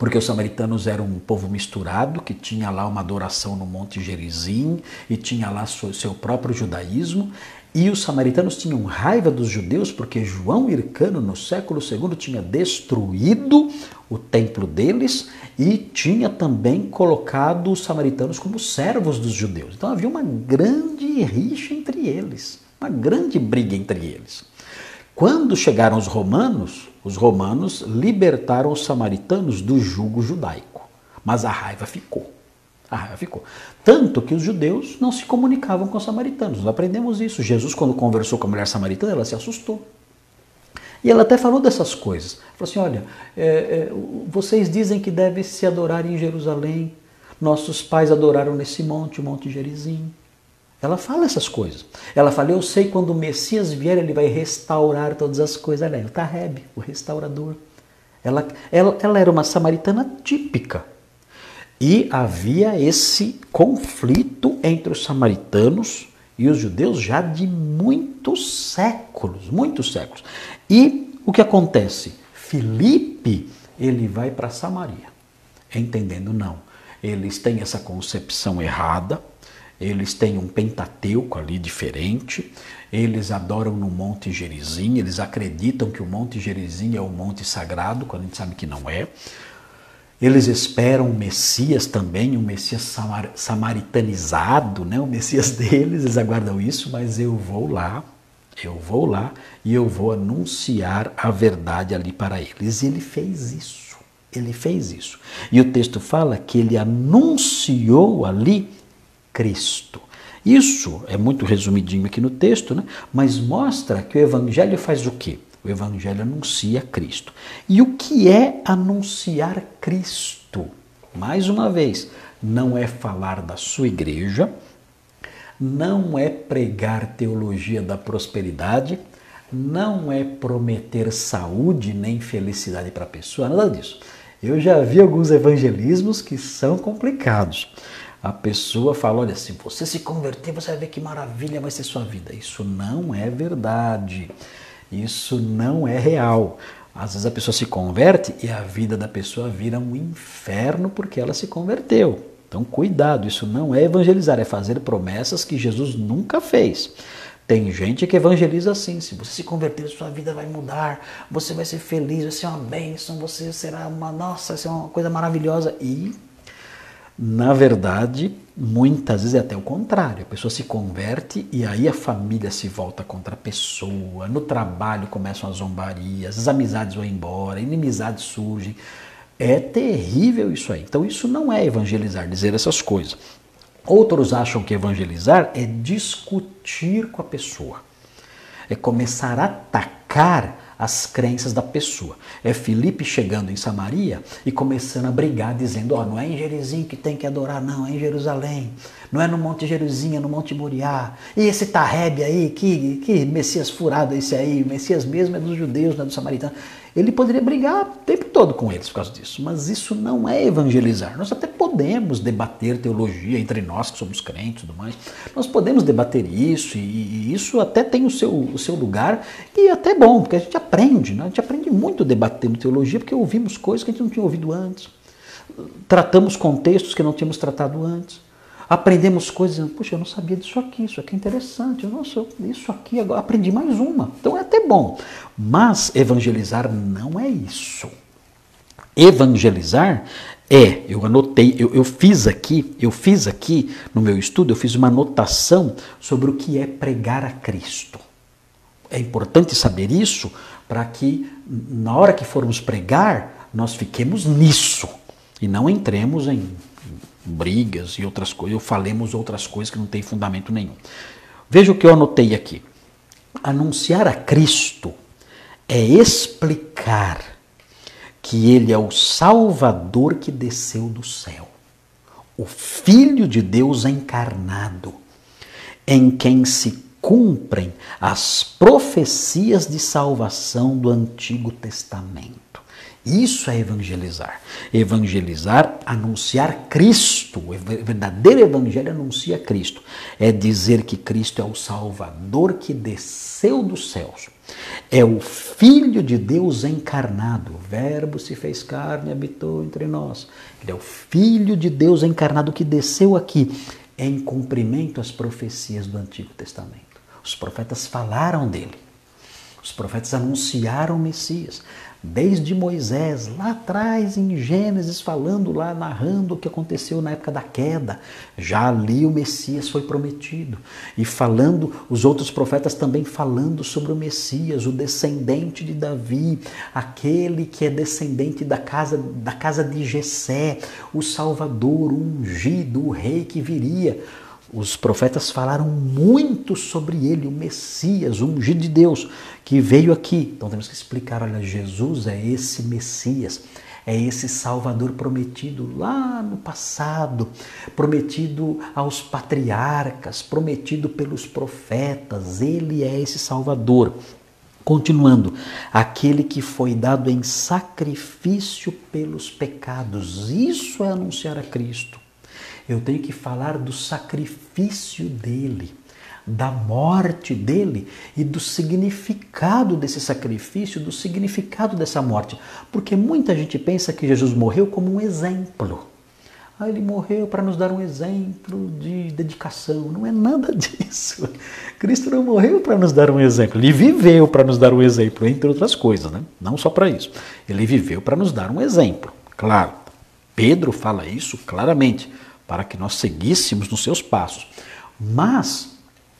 porque os samaritanos eram um povo misturado que tinha lá uma adoração no Monte Gerizim e tinha lá seu próprio judaísmo. E os samaritanos tinham raiva dos judeus porque João Hircano, no século II, tinha destruído o templo deles e tinha também colocado os samaritanos como servos dos judeus. Então havia uma grande rixa entre eles, uma grande briga entre eles. Quando chegaram os romanos, os romanos libertaram os samaritanos do jugo judaico, mas a raiva ficou. A raiva ficou. Tanto que os judeus não se comunicavam com os samaritanos. Nós aprendemos isso. Jesus, quando conversou com a mulher samaritana, ela se assustou. E ela até falou dessas coisas. Falou assim: olha, é, é, vocês dizem que deve se adorar em Jerusalém. Nossos pais adoraram nesse monte, o Monte Gerizim. Ela fala essas coisas. Ela fala: Eu sei quando o Messias vier, ele vai restaurar todas as coisas. Ela é o Tareb, o restaurador. Ela, ela, ela era uma samaritana típica. E havia esse conflito entre os samaritanos e os judeus já de muitos séculos, muitos séculos. E o que acontece? Filipe, ele vai para Samaria, entendendo não. Eles têm essa concepção errada, eles têm um pentateuco ali diferente, eles adoram no Monte Gerizim, eles acreditam que o Monte Gerizim é o monte sagrado, quando a gente sabe que não é. Eles esperam o Messias também, um Messias samar samaritanizado, né? o Messias [LAUGHS] deles, eles aguardam isso, mas eu vou lá, eu vou lá e eu vou anunciar a verdade ali para eles. E ele fez isso, ele fez isso. E o texto fala que ele anunciou ali Cristo. Isso é muito resumidinho aqui no texto, né? mas mostra que o Evangelho faz o quê? O Evangelho anuncia Cristo. E o que é anunciar Cristo? Mais uma vez, não é falar da sua igreja, não é pregar teologia da prosperidade, não é prometer saúde nem felicidade para a pessoa, nada disso. Eu já vi alguns evangelismos que são complicados. A pessoa fala: olha, se você se converter, você vai ver que maravilha vai ser sua vida. Isso não é verdade. Isso não é real. Às vezes a pessoa se converte e a vida da pessoa vira um inferno porque ela se converteu. Então, cuidado, isso não é evangelizar, é fazer promessas que Jesus nunca fez. Tem gente que evangeliza assim: se você se converter, sua vida vai mudar, você vai ser feliz, vai ser uma bênção, você será uma, nossa, vai ser uma coisa maravilhosa. E na verdade, muitas vezes é até o contrário. A pessoa se converte e aí a família se volta contra a pessoa, no trabalho começam as zombarias, as amizades vão embora, inimizades surgem. É terrível isso aí. Então, isso não é evangelizar, dizer essas coisas. Outros acham que evangelizar é discutir com a pessoa, é começar a atacar as crenças da pessoa. É Felipe chegando em Samaria e começando a brigar, dizendo: Ó, oh, não é em Gerizim que tem que adorar, não, é em Jerusalém. Não é no Monte Gerizim, é no Monte Moriá. E esse Tareb aí, que, que Messias furado esse aí, o Messias mesmo é dos judeus, não é dos samaritanos. Ele poderia brigar o tempo todo com eles por causa disso, mas isso não é evangelizar. Nós até podemos debater teologia entre nós que somos crentes e tudo mais. Nós podemos debater isso e isso até tem o seu, o seu lugar e é até bom, porque a gente aprende, né? a gente aprende muito debatendo teologia porque ouvimos coisas que a gente não tinha ouvido antes. Tratamos contextos que não tínhamos tratado antes aprendemos coisas, puxa, eu não sabia disso aqui, isso aqui é interessante, nossa, isso aqui, agora aprendi mais uma. Então é até bom. Mas evangelizar não é isso. Evangelizar é, eu anotei, eu, eu fiz aqui, eu fiz aqui no meu estudo, eu fiz uma anotação sobre o que é pregar a Cristo. É importante saber isso para que na hora que formos pregar, nós fiquemos nisso e não entremos em brigas e outras coisas, ou falemos outras coisas que não têm fundamento nenhum. Veja o que eu anotei aqui. Anunciar a Cristo é explicar que Ele é o Salvador que desceu do céu, o Filho de Deus encarnado, em quem se cumprem as profecias de salvação do Antigo Testamento. Isso é evangelizar. Evangelizar, anunciar Cristo. O verdadeiro evangelho anuncia Cristo. É dizer que Cristo é o Salvador que desceu dos céus. É o Filho de Deus encarnado. O Verbo se fez carne e habitou entre nós. Ele é o Filho de Deus encarnado que desceu aqui em cumprimento às profecias do Antigo Testamento. Os profetas falaram dele. Os profetas anunciaram o Messias. Desde Moisés, lá atrás em Gênesis, falando lá, narrando o que aconteceu na época da queda, já ali o Messias foi prometido. E falando, os outros profetas também falando sobre o Messias, o descendente de Davi, aquele que é descendente da casa, da casa de Jessé, o Salvador, o ungido, o rei que viria. Os profetas falaram muito sobre ele, o Messias, o ungido de Deus, que veio aqui. Então temos que explicar: olha, Jesus é esse Messias, é esse Salvador prometido lá no passado, prometido aos patriarcas, prometido pelos profetas. Ele é esse Salvador. Continuando, aquele que foi dado em sacrifício pelos pecados. Isso é anunciar a Cristo. Eu tenho que falar do sacrifício dele, da morte dele e do significado desse sacrifício, do significado dessa morte. Porque muita gente pensa que Jesus morreu como um exemplo. Ah, ele morreu para nos dar um exemplo de dedicação. Não é nada [LAUGHS] disso. Cristo não morreu para nos dar um exemplo. Ele viveu para nos dar um exemplo, entre outras coisas, né? Não só para isso. Ele viveu para nos dar um exemplo. Claro. Pedro fala isso claramente para que nós seguíssemos nos seus passos. Mas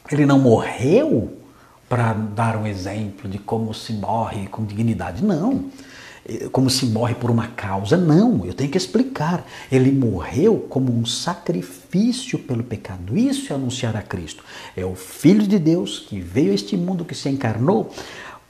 ele não morreu para dar um exemplo de como se morre com dignidade, não. Como se morre por uma causa, não. Eu tenho que explicar. Ele morreu como um sacrifício pelo pecado. Isso é anunciar a Cristo. É o Filho de Deus que veio a este mundo, que se encarnou,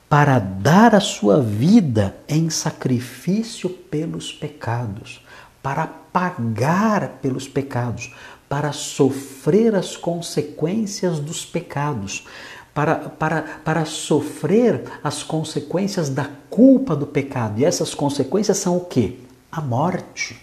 para dar a sua vida em sacrifício pelos pecados para pagar pelos pecados, para sofrer as consequências dos pecados, para, para, para sofrer as consequências da culpa do pecado. E essas consequências são o quê? A morte.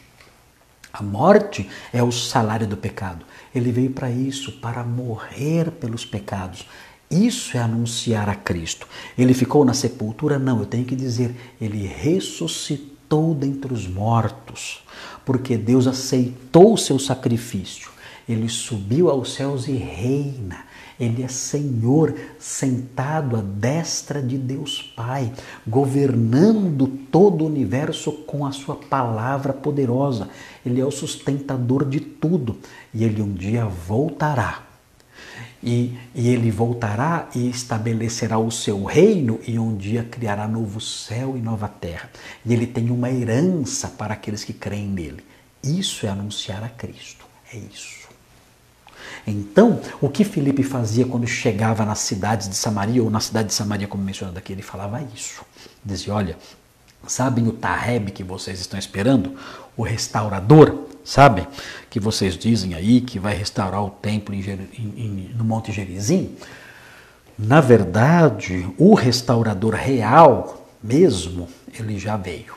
A morte é o salário do pecado. Ele veio para isso, para morrer pelos pecados. Isso é anunciar a Cristo. Ele ficou na sepultura? Não, eu tenho que dizer, ele ressuscitou dentre os mortos porque Deus aceitou o seu sacrifício. Ele subiu aos céus e reina. Ele é Senhor sentado à destra de Deus Pai, governando todo o universo com a sua palavra poderosa. Ele é o sustentador de tudo e ele um dia voltará e, e, ele voltará e estabelecerá o seu reino e um dia criará novo céu e nova terra. E ele tem uma herança para aqueles que creem nele. Isso é anunciar a Cristo. É isso. Então, o que Felipe fazia quando chegava nas cidades de Samaria, ou na cidade de Samaria, como mencionado aqui, ele falava isso. Dizia: Olha, sabem o Tareb que vocês estão esperando? O restaurador? Sabe? Que vocês dizem aí que vai restaurar o templo em, em, no Monte Gerizim. Na verdade, o restaurador real mesmo, ele já veio.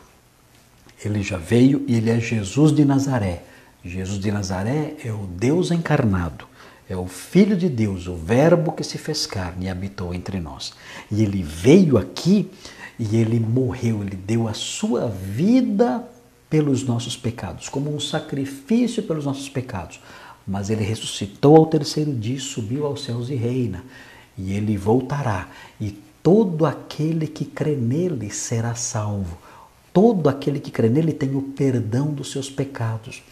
Ele já veio e ele é Jesus de Nazaré. Jesus de Nazaré é o Deus encarnado, é o Filho de Deus, o Verbo que se fez carne e habitou entre nós. E ele veio aqui e ele morreu, ele deu a sua vida pelos nossos pecados, como um sacrifício pelos nossos pecados. Mas ele ressuscitou ao terceiro dia, subiu aos céus e reina. E ele voltará, e todo aquele que crê nele será salvo. Todo aquele que crê nele tem o perdão dos seus pecados.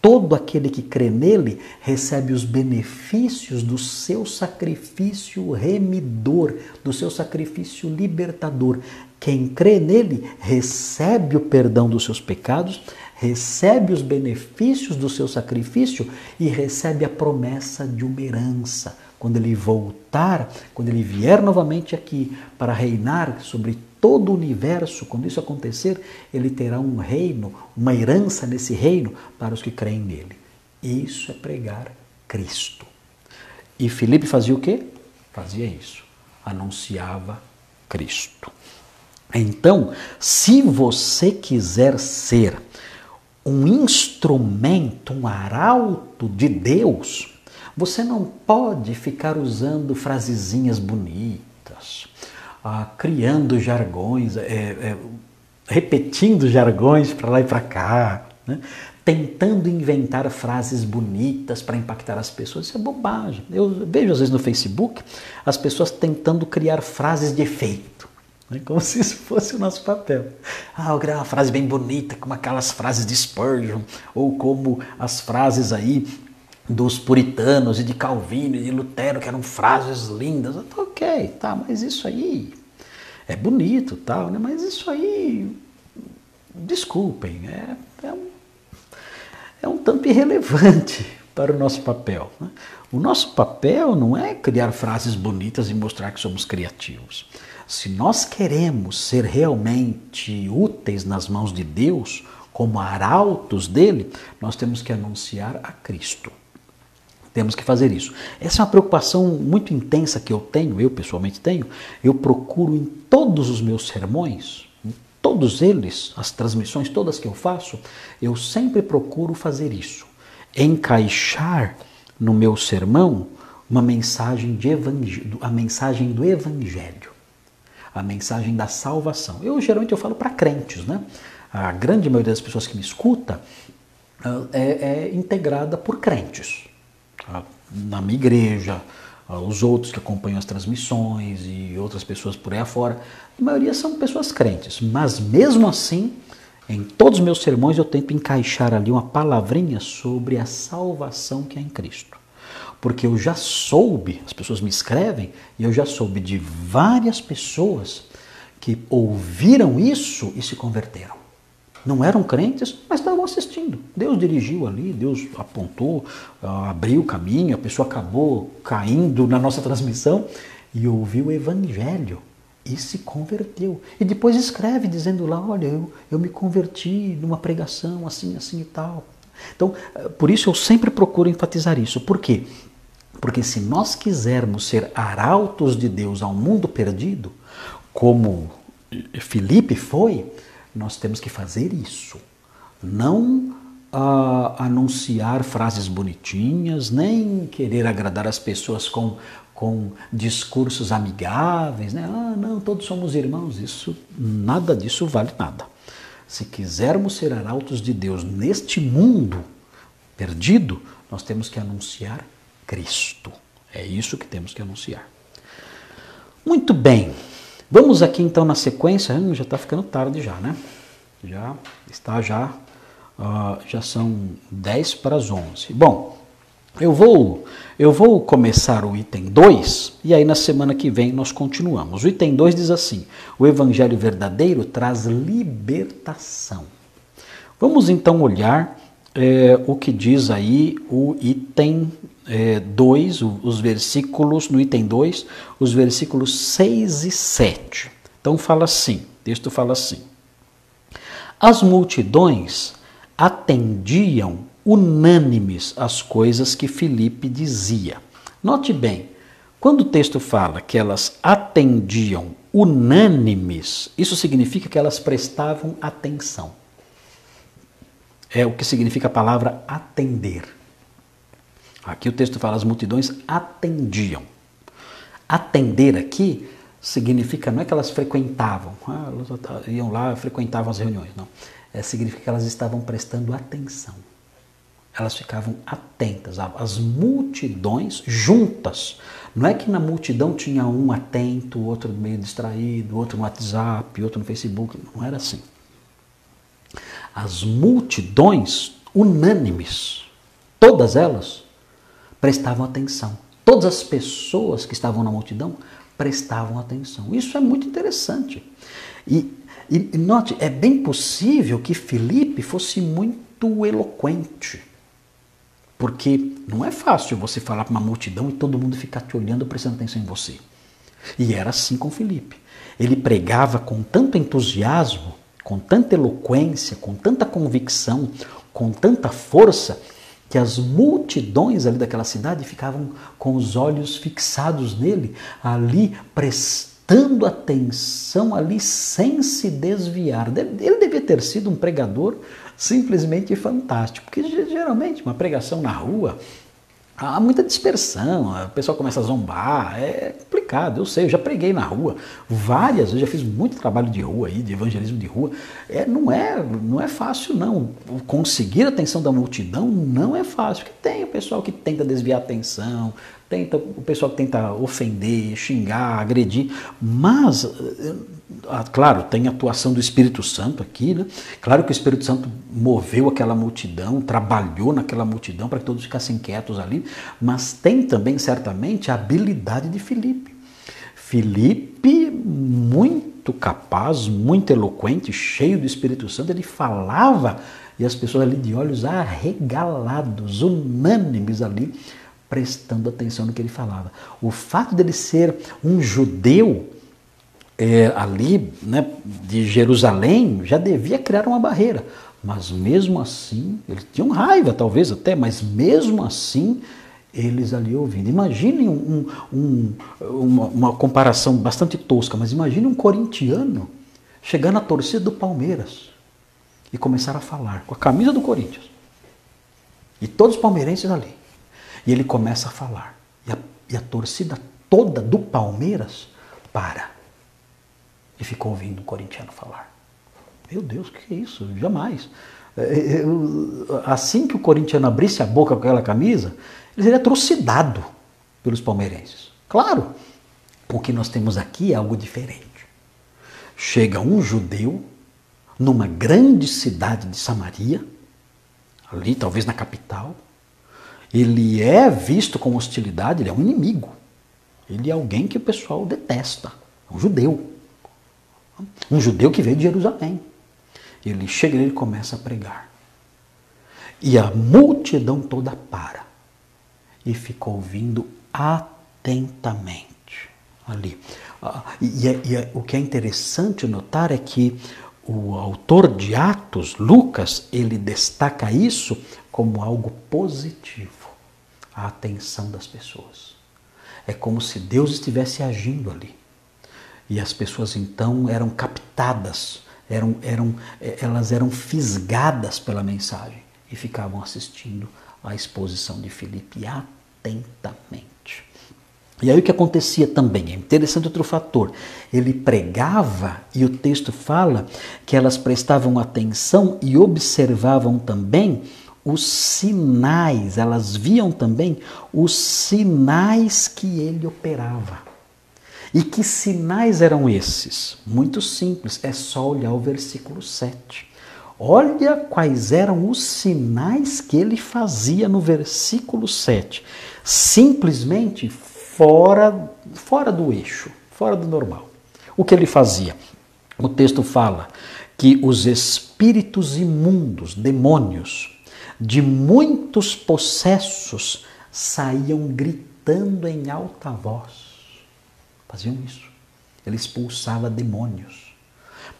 Todo aquele que crê nele recebe os benefícios do seu sacrifício remidor, do seu sacrifício libertador. Quem crê nele recebe o perdão dos seus pecados, recebe os benefícios do seu sacrifício e recebe a promessa de uma herança. Quando ele voltar, quando ele vier novamente aqui para reinar sobre todo o universo, quando isso acontecer, ele terá um reino, uma herança nesse reino para os que creem nele. Isso é pregar Cristo. E Filipe fazia o quê? Fazia isso. Anunciava Cristo. Então, se você quiser ser um instrumento, um arauto de Deus, você não pode ficar usando frasezinhas bonitas, ah, criando jargões, é, é, repetindo jargões para lá e para cá, né? tentando inventar frases bonitas para impactar as pessoas. Isso é bobagem. Eu vejo às vezes no Facebook as pessoas tentando criar frases de efeito. Né? Como se isso fosse o nosso papel. Ah, eu criar uma frase bem bonita, como aquelas frases de Spurgeon, ou como as frases aí dos puritanos e de Calvino e de Lutero, que eram frases lindas. Ok, tá, mas isso aí é bonito, tal, né? Mas isso aí, desculpem, é, é, um, é um tanto irrelevante [LAUGHS] para o nosso papel. Né? O nosso papel não é criar frases bonitas e mostrar que somos criativos. Se nós queremos ser realmente úteis nas mãos de Deus, como arautos dele, nós temos que anunciar a Cristo. Temos que fazer isso. Essa é uma preocupação muito intensa que eu tenho, eu pessoalmente tenho. Eu procuro em todos os meus sermões, em todos eles, as transmissões todas que eu faço, eu sempre procuro fazer isso. Encaixar no meu sermão uma mensagem de a mensagem do evangelho, a mensagem da salvação. Eu geralmente eu falo para crentes, né? A grande maioria das pessoas que me escuta ah, é, é integrada por crentes na minha igreja, os outros que acompanham as transmissões e outras pessoas por aí afora, a maioria são pessoas crentes, mas mesmo assim, em todos os meus sermões eu tento encaixar ali uma palavrinha sobre a salvação que é em Cristo. Porque eu já soube, as pessoas me escrevem, e eu já soube de várias pessoas que ouviram isso e se converteram. Não eram crentes, mas estavam assistindo. Deus dirigiu ali, Deus apontou, ah, abriu o caminho, a pessoa acabou caindo na nossa transmissão e ouviu o evangelho e se converteu. E depois escreve dizendo lá: Olha, eu, eu me converti numa pregação assim, assim e tal. Então, eh, por isso eu sempre procuro enfatizar isso. Por quê? Porque se nós quisermos ser arautos de Deus ao mundo perdido, como Filipe foi, nós temos que fazer isso. Não uh, anunciar frases bonitinhas, nem querer agradar as pessoas com, com discursos amigáveis, né? Ah, não, todos somos irmãos. Isso, nada disso vale nada. Se quisermos ser arautos de Deus neste mundo perdido, nós temos que anunciar Cristo. É isso que temos que anunciar. Muito bem. Vamos aqui então na sequência, hum, já está ficando tarde já, né? Já está já, uh, já são 10 para as 11. Bom, eu vou, eu vou começar o item 2 e aí na semana que vem nós continuamos. O item 2 diz assim: o evangelho verdadeiro traz libertação. Vamos então olhar é, o que diz aí o item 2, é, os versículos, no item 2, os versículos 6 e 7. Então fala assim, o texto fala assim: As multidões atendiam unânimes às coisas que Filipe dizia. Note bem, quando o texto fala que elas atendiam unânimes, isso significa que elas prestavam atenção. É o que significa a palavra atender. Aqui o texto fala: as multidões atendiam. Atender aqui significa, não é que elas frequentavam, ah, elas iam lá, frequentavam as reuniões, não. É, significa que elas estavam prestando atenção. Elas ficavam atentas. As multidões juntas. Não é que na multidão tinha um atento, outro meio distraído, outro no WhatsApp, outro no Facebook. Não era assim. As multidões unânimes, todas elas, prestavam atenção. Todas as pessoas que estavam na multidão prestavam atenção. Isso é muito interessante. E, e, note, é bem possível que Felipe fosse muito eloquente. Porque não é fácil você falar para uma multidão e todo mundo ficar te olhando, prestando atenção em você. E era assim com Felipe. Ele pregava com tanto entusiasmo, com tanta eloquência, com tanta convicção, com tanta força, que as multidões ali daquela cidade ficavam com os olhos fixados nele, ali prestando atenção ali sem se desviar. Ele devia ter sido um pregador simplesmente fantástico, porque geralmente uma pregação na rua há muita dispersão, o pessoal começa a zombar, é complicado, eu sei, eu já preguei na rua várias vezes, já fiz muito trabalho de rua aí, de evangelismo de rua, é, não, é, não é fácil não, conseguir a atenção da multidão não é fácil, porque tem o pessoal que tenta desviar a atenção, tenta, o pessoal tenta ofender, xingar, agredir, mas, eh, ah, claro, tem a atuação do Espírito Santo aqui, né? Claro que o Espírito Santo moveu aquela multidão, trabalhou naquela multidão para que todos ficassem quietos ali, mas tem também, certamente, a habilidade de Filipe. Filipe, muito capaz, muito eloquente, cheio do Espírito Santo, ele falava e as pessoas ali de olhos arregalados, unânimes ali, prestando atenção no que ele falava. O fato dele ser um judeu é, ali, né, de Jerusalém, já devia criar uma barreira. Mas mesmo assim, eles tinham raiva, talvez até, mas mesmo assim, eles ali ouvindo. Imaginem um, um, uma, uma, comparação bastante tosca, mas imagine um corintiano chegando à torcida do Palmeiras e começar a falar com a camisa do Corinthians. E todos os palmeirenses ali. E ele começa a falar. E a, e a torcida toda do Palmeiras para. E ficou ouvindo o corintiano falar. Meu Deus, o que é isso? Jamais. É, é, assim que o corintiano abrisse a boca com aquela camisa, ele seria atrocidado pelos palmeirenses. Claro, o que nós temos aqui é algo diferente. Chega um judeu numa grande cidade de Samaria, ali talvez na capital, ele é visto com hostilidade, ele é um inimigo. Ele é alguém que o pessoal detesta, um judeu. Um judeu que veio de Jerusalém. Ele chega e ele começa a pregar. E a multidão toda para e fica ouvindo atentamente ali. Ah, e, é, e é, o que é interessante notar é que o autor de Atos, Lucas, ele destaca isso como algo positivo a atenção das pessoas. É como se Deus estivesse agindo ali. E as pessoas então eram captadas, eram, eram, eh, elas eram fisgadas pela mensagem e ficavam assistindo à exposição de Filipe atentamente. E aí o que acontecia também, é interessante outro fator, ele pregava e o texto fala que elas prestavam atenção e observavam também os sinais, elas viam também os sinais que ele operava. E que sinais eram esses? Muito simples, é só olhar o versículo 7. Olha quais eram os sinais que ele fazia no versículo 7. Simplesmente fora, fora do eixo, fora do normal. O que ele fazia? O texto fala que os espíritos imundos, demônios, de muitos possessos saíam gritando em alta voz. Faziam isso. Ele expulsava demônios.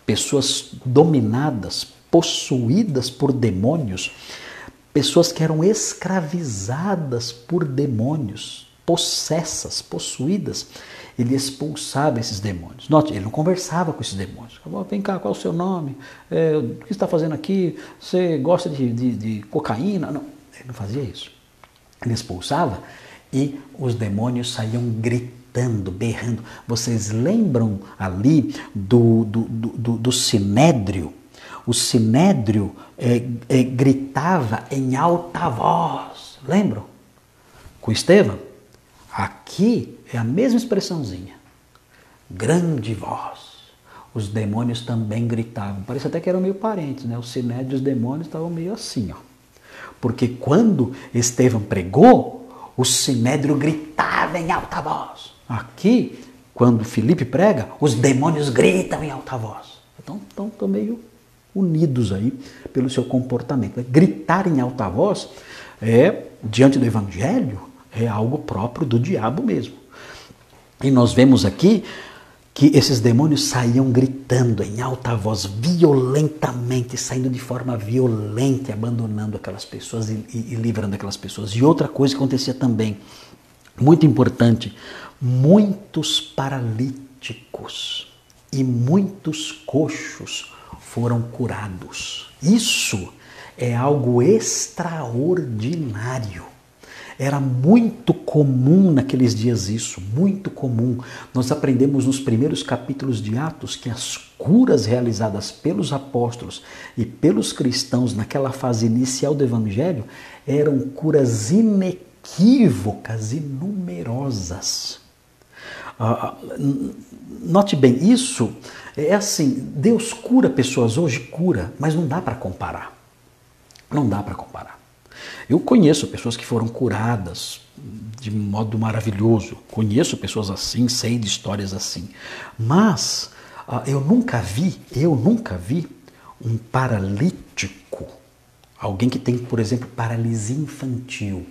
Pessoas dominadas, possuídas por demônios, pessoas que eram escravizadas por demônios, possessas, possuídas, ele expulsava esses demônios. Note, ele não conversava com esses demônios. Vem cá, qual é o seu nome? É, o que está fazendo aqui? Você gosta de, de, de cocaína? Não, ele não fazia isso. Ele expulsava e os demônios saíam gritando, berrando. Vocês lembram ali do, do, do, do sinédrio? O sinédrio é, é, gritava em alta voz. Lembram? Com Estevão? Aqui é a mesma expressãozinha. Grande voz. Os demônios também gritavam. Parece até que eram meio parentes, né? O sinédrio e os demônios estavam meio assim, ó. Porque quando Estevão pregou, o sinédrio gritava em alta voz. Aqui, quando Felipe prega, os demônios gritam em alta voz. Então, estão, meio unidos aí pelo seu comportamento. Gritar em alta voz é, diante do evangelho, é algo próprio do diabo mesmo. E nós vemos aqui que esses demônios saíam gritando em alta voz, violentamente, saindo de forma violenta, abandonando aquelas pessoas e, e, e livrando aquelas pessoas. E outra coisa que acontecia também, muito importante, muitos paralíticos e muitos coxos foram curados. Isso é algo extraordinário. Era muito comum naqueles dias isso, muito comum. Nós aprendemos nos primeiros capítulos de Atos que as curas realizadas pelos apóstolos e pelos cristãos naquela fase inicial do evangelho eram curas inequívocas e numerosas. Ah, ah note bem, isso é assim, Deus cura pessoas hoje, cura, mas não dá para comparar. Não dá para comparar. Eu conheço pessoas que foram curadas de modo maravilhoso, conheço pessoas assim, sei de histórias assim, mas ah, eu nunca vi, eu nunca vi um paralítico, alguém que tem, por exemplo, paralisia infantil,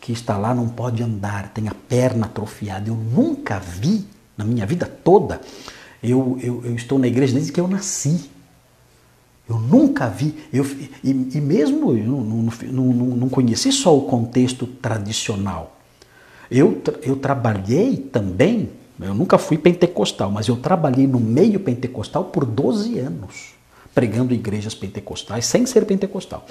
que está lá, não pode andar, tem a perna atrofiada. Eu nunca vi, na minha vida toda, eu, eu, eu estou na igreja desde que eu nasci. Eu nunca vi, eu, e, e mesmo eu não, não, não, não conheci só o contexto tradicional. Eu, eu trabalhei também, eu nunca fui pentecostal, mas eu trabalhei no meio pentecostal por 12 anos, pregando igrejas pentecostais, sem ser pentecostal.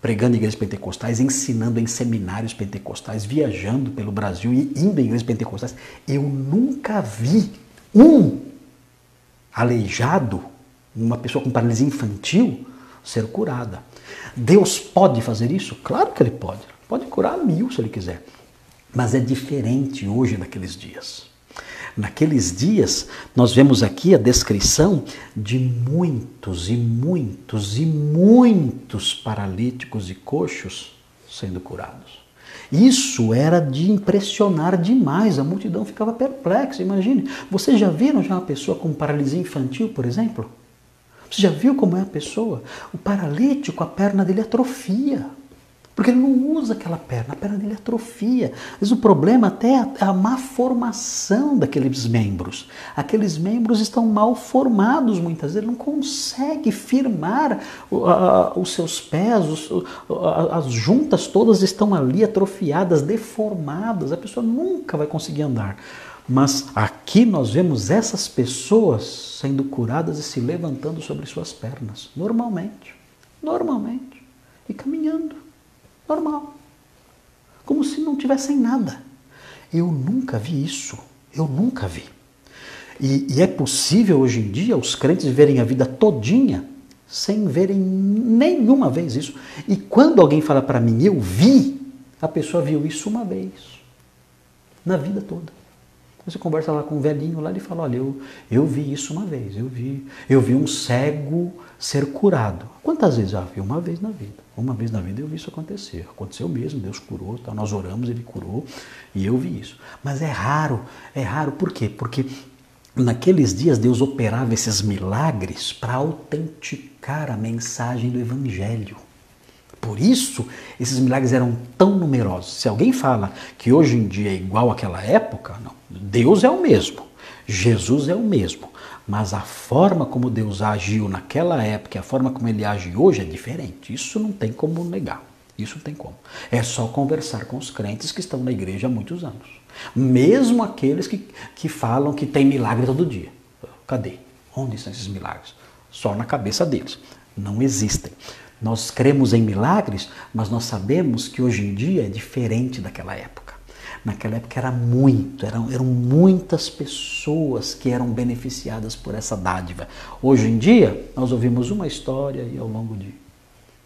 Pregando igrejas pentecostais, ensinando em seminários pentecostais, viajando pelo Brasil e indo em igrejas pentecostais. Eu nunca vi um aleijado uma pessoa com paralisia infantil ser curada. Deus pode fazer isso? Claro que ele pode. Pode curar mil se ele quiser. Mas é diferente hoje naqueles dias. Naqueles dias, nós vemos aqui a descrição de muitos e muitos e muitos paralíticos e coxos sendo curados. Isso era de impressionar demais, a multidão ficava perplexa. Imagine, vocês já viram já uma pessoa com paralisia infantil, por exemplo? Você já viu como é a pessoa? O paralítico, a perna dele atrofia. Porque ele não usa aquela perna, a perna dele atrofia. Mas o problema até é a má formação daqueles membros. Aqueles membros estão mal formados muitas vezes, ele não consegue firmar os seus pés, as juntas todas estão ali atrofiadas, deformadas. A pessoa nunca vai conseguir andar. Mas aqui nós vemos essas pessoas sendo curadas e se levantando sobre suas pernas, normalmente, normalmente, e caminhando, normal, como se não tivessem nada. Eu nunca vi isso, eu nunca vi. E, e é possível hoje em dia os crentes viverem a vida todinha sem verem nenhuma vez isso. E quando alguém fala para mim, eu vi, a pessoa viu isso uma vez, na vida toda. Você conversa lá com um velhinho lá, ele fala, olha, eu, eu vi isso uma vez, eu vi, eu vi um cego ser curado. Quantas vezes? Ah, vi uma vez na vida. Uma vez na vida eu vi isso acontecer. Aconteceu mesmo, Deus curou, tá? nós oramos, ele curou e eu vi isso. Mas é raro, é raro, por quê? Porque naqueles dias Deus operava esses milagres para autenticar a mensagem do Evangelho. Por isso, esses milagres eram tão numerosos. Se alguém fala que hoje em dia é igual àquela época, não. Deus é o mesmo, Jesus é o mesmo, mas a forma como Deus agiu naquela época e a forma como ele age hoje é diferente. Isso não tem como negar. Isso tem como. É só conversar com os crentes que estão na igreja há muitos anos. Mesmo aqueles que, que falam que tem milagre todo dia. Cadê? Onde estão esses milagres? Só na cabeça deles. Não existem. Nós cremos em milagres, mas nós sabemos que hoje em dia é diferente daquela época. Naquela época era muito, eram, eram muitas pessoas que eram beneficiadas por essa dádiva. Hoje em dia, nós ouvimos uma história e ao longo de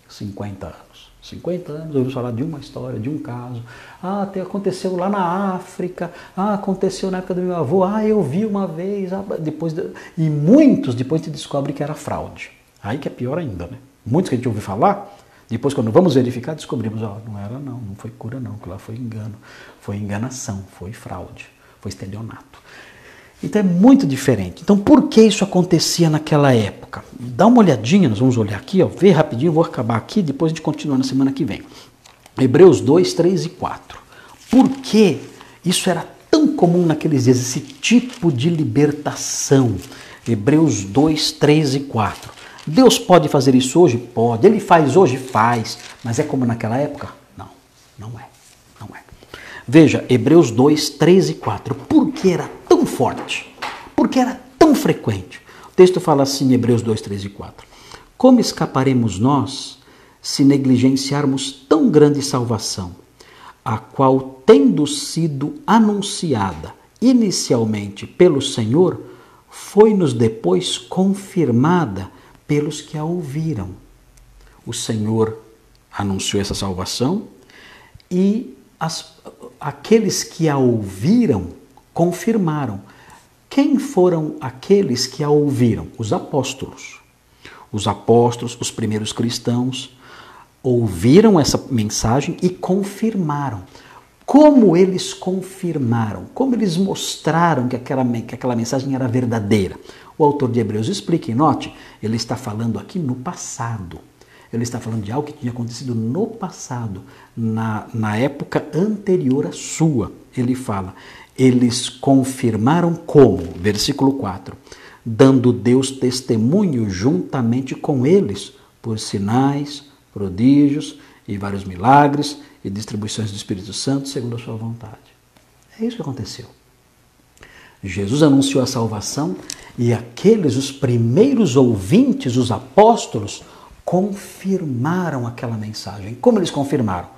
50 anos. 50 anos, ouvimos falar de uma história, de um caso. Ah, aconteceu lá na África. Ah, aconteceu na época do meu avô. Ah, eu vi uma vez. Ah, depois de... E muitos depois se descobre que era fraude. Aí que é pior ainda, né? Muitos que a gente ouve falar, depois quando vamos verificar, descobrimos, ó, não era não, não foi cura não, que lá foi engano, foi enganação, foi fraude, foi estelionato. Então é muito diferente. Então por que isso acontecia naquela época? Dá uma olhadinha, nós vamos olhar aqui, ó, ver rapidinho, vou acabar aqui, depois a gente continua na semana que vem. Hebreus 2, 3 e 4. Por que isso era tão comum naqueles dias, esse tipo de libertação? Hebreus 2, 3 e 4. Deus pode fazer isso hoje? Pode. Ele faz hoje? Faz. Mas é como naquela época? Não, não é. Veja, Hebreus 2, 3 e 4. Por que era tão forte? Porque era tão frequente. O texto fala assim, Hebreus 2, 3 e 4. Como escaparemos nós se negligenciarmos tão grande salvação, a qual, tendo sido anunciada inicialmente pelo Senhor, foi-nos depois confirmada pelos que a ouviram. O Senhor anunciou essa salvação e as, aqueles que a ouviram confirmaram. Quem foram aqueles que a ouviram? Os apóstolos. Os apóstolos, os primeiros cristãos, ouviram essa mensagem e confirmaram. Como eles confirmaram? Como eles mostraram que aquela, que aquela mensagem era verdadeira? O autor de Hebreus explica, e note, ele está falando aqui no passado. Ele está falando de algo que tinha acontecido no passado, na, na época anterior à sua. Ele fala, eles confirmaram como? Versículo 4. Dando Deus testemunho juntamente com eles, por sinais, prodígios e vários milagres e distribuições do Espírito Santo segundo a sua vontade. É isso que aconteceu. Jesus anunciou a salvação e aqueles, os primeiros ouvintes, os apóstolos, confirmaram aquela mensagem. Como eles confirmaram?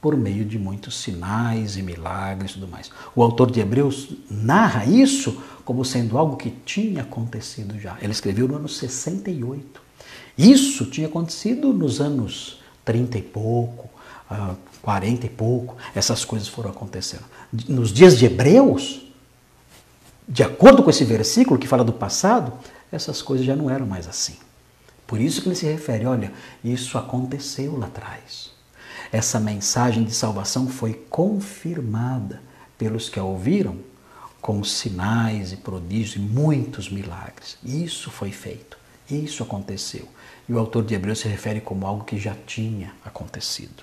Por meio de muitos sinais e milagres e tudo mais. O autor de Hebreus narra isso como sendo algo que tinha acontecido já. Ele escreveu no ano 68. Isso tinha acontecido nos anos 30 e pouco, 40 ah, e pouco. Essas coisas foram acontecendo. Nos dias de Hebreus, de acordo com esse versículo que fala do passado, essas coisas já não eram mais assim. Por isso que ele se refere, olha, isso aconteceu lá atrás. Essa mensagem de salvação foi confirmada pelos que a ouviram com sinais e prodígios e muitos milagres. Isso foi feito, isso aconteceu. E o autor de Hebreus se refere como algo que já tinha acontecido.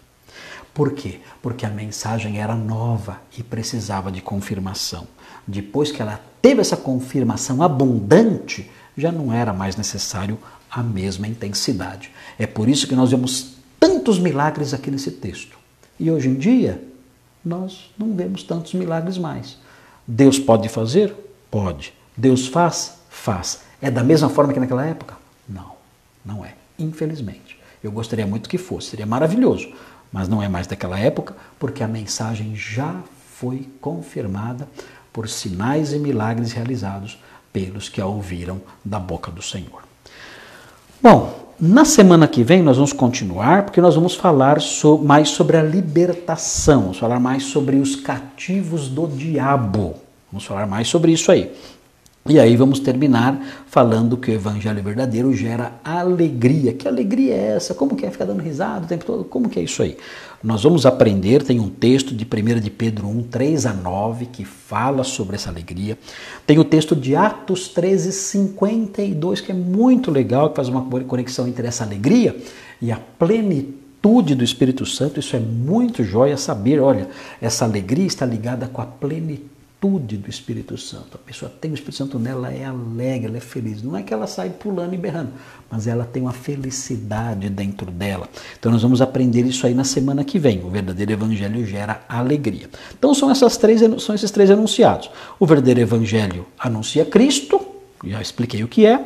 Por quê? Porque a mensagem era nova e precisava de confirmação. Depois que ela teve essa confirmação abundante, já não era mais necessário a mesma intensidade. É por isso que nós vemos tantos milagres aqui nesse texto. E hoje em dia, nós não vemos tantos milagres mais. Deus pode fazer? Pode. Deus faz? Faz. É da mesma forma que naquela época? Não, não é. Infelizmente. Eu gostaria muito que fosse, seria maravilhoso. Mas não é mais daquela época, porque a mensagem já foi confirmada por sinais e milagres realizados pelos que a ouviram da boca do Senhor. Bom, na semana que vem nós vamos continuar, porque nós vamos falar so, mais sobre a libertação, vamos falar mais sobre os cativos do diabo. Vamos falar mais sobre isso aí. E aí vamos terminar falando que o evangelho verdadeiro gera alegria. Que alegria é essa? Como que é ficar dando risada o tempo todo? Como que é isso aí? Nós vamos aprender, tem um texto de 1 de Pedro 1, 3 a 9, que fala sobre essa alegria. Tem o texto de Atos 13, 52, que é muito legal, que faz uma conexão entre essa alegria e a plenitude do Espírito Santo. Isso é muito jóia saber, olha, essa alegria está ligada com a plenitude plenitude do Espírito Santo. A pessoa tem o Espírito Santo nela, é alegre, ela é feliz. Não é que ela sai pulando e berrando, mas ela tem uma felicidade dentro dela. Então nós vamos aprender isso aí na semana que vem. O verdadeiro evangelho gera alegria. Então são essas três são esses três enunciados. O verdadeiro evangelho anuncia Cristo, já expliquei o que é.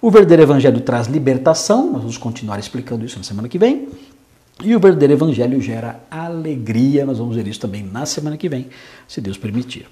O verdadeiro evangelho traz libertação, nós vamos continuar explicando isso na semana que vem. E o verdadeiro evangelho gera alegria, nós vamos ver isso também na semana que vem, se Deus permitir.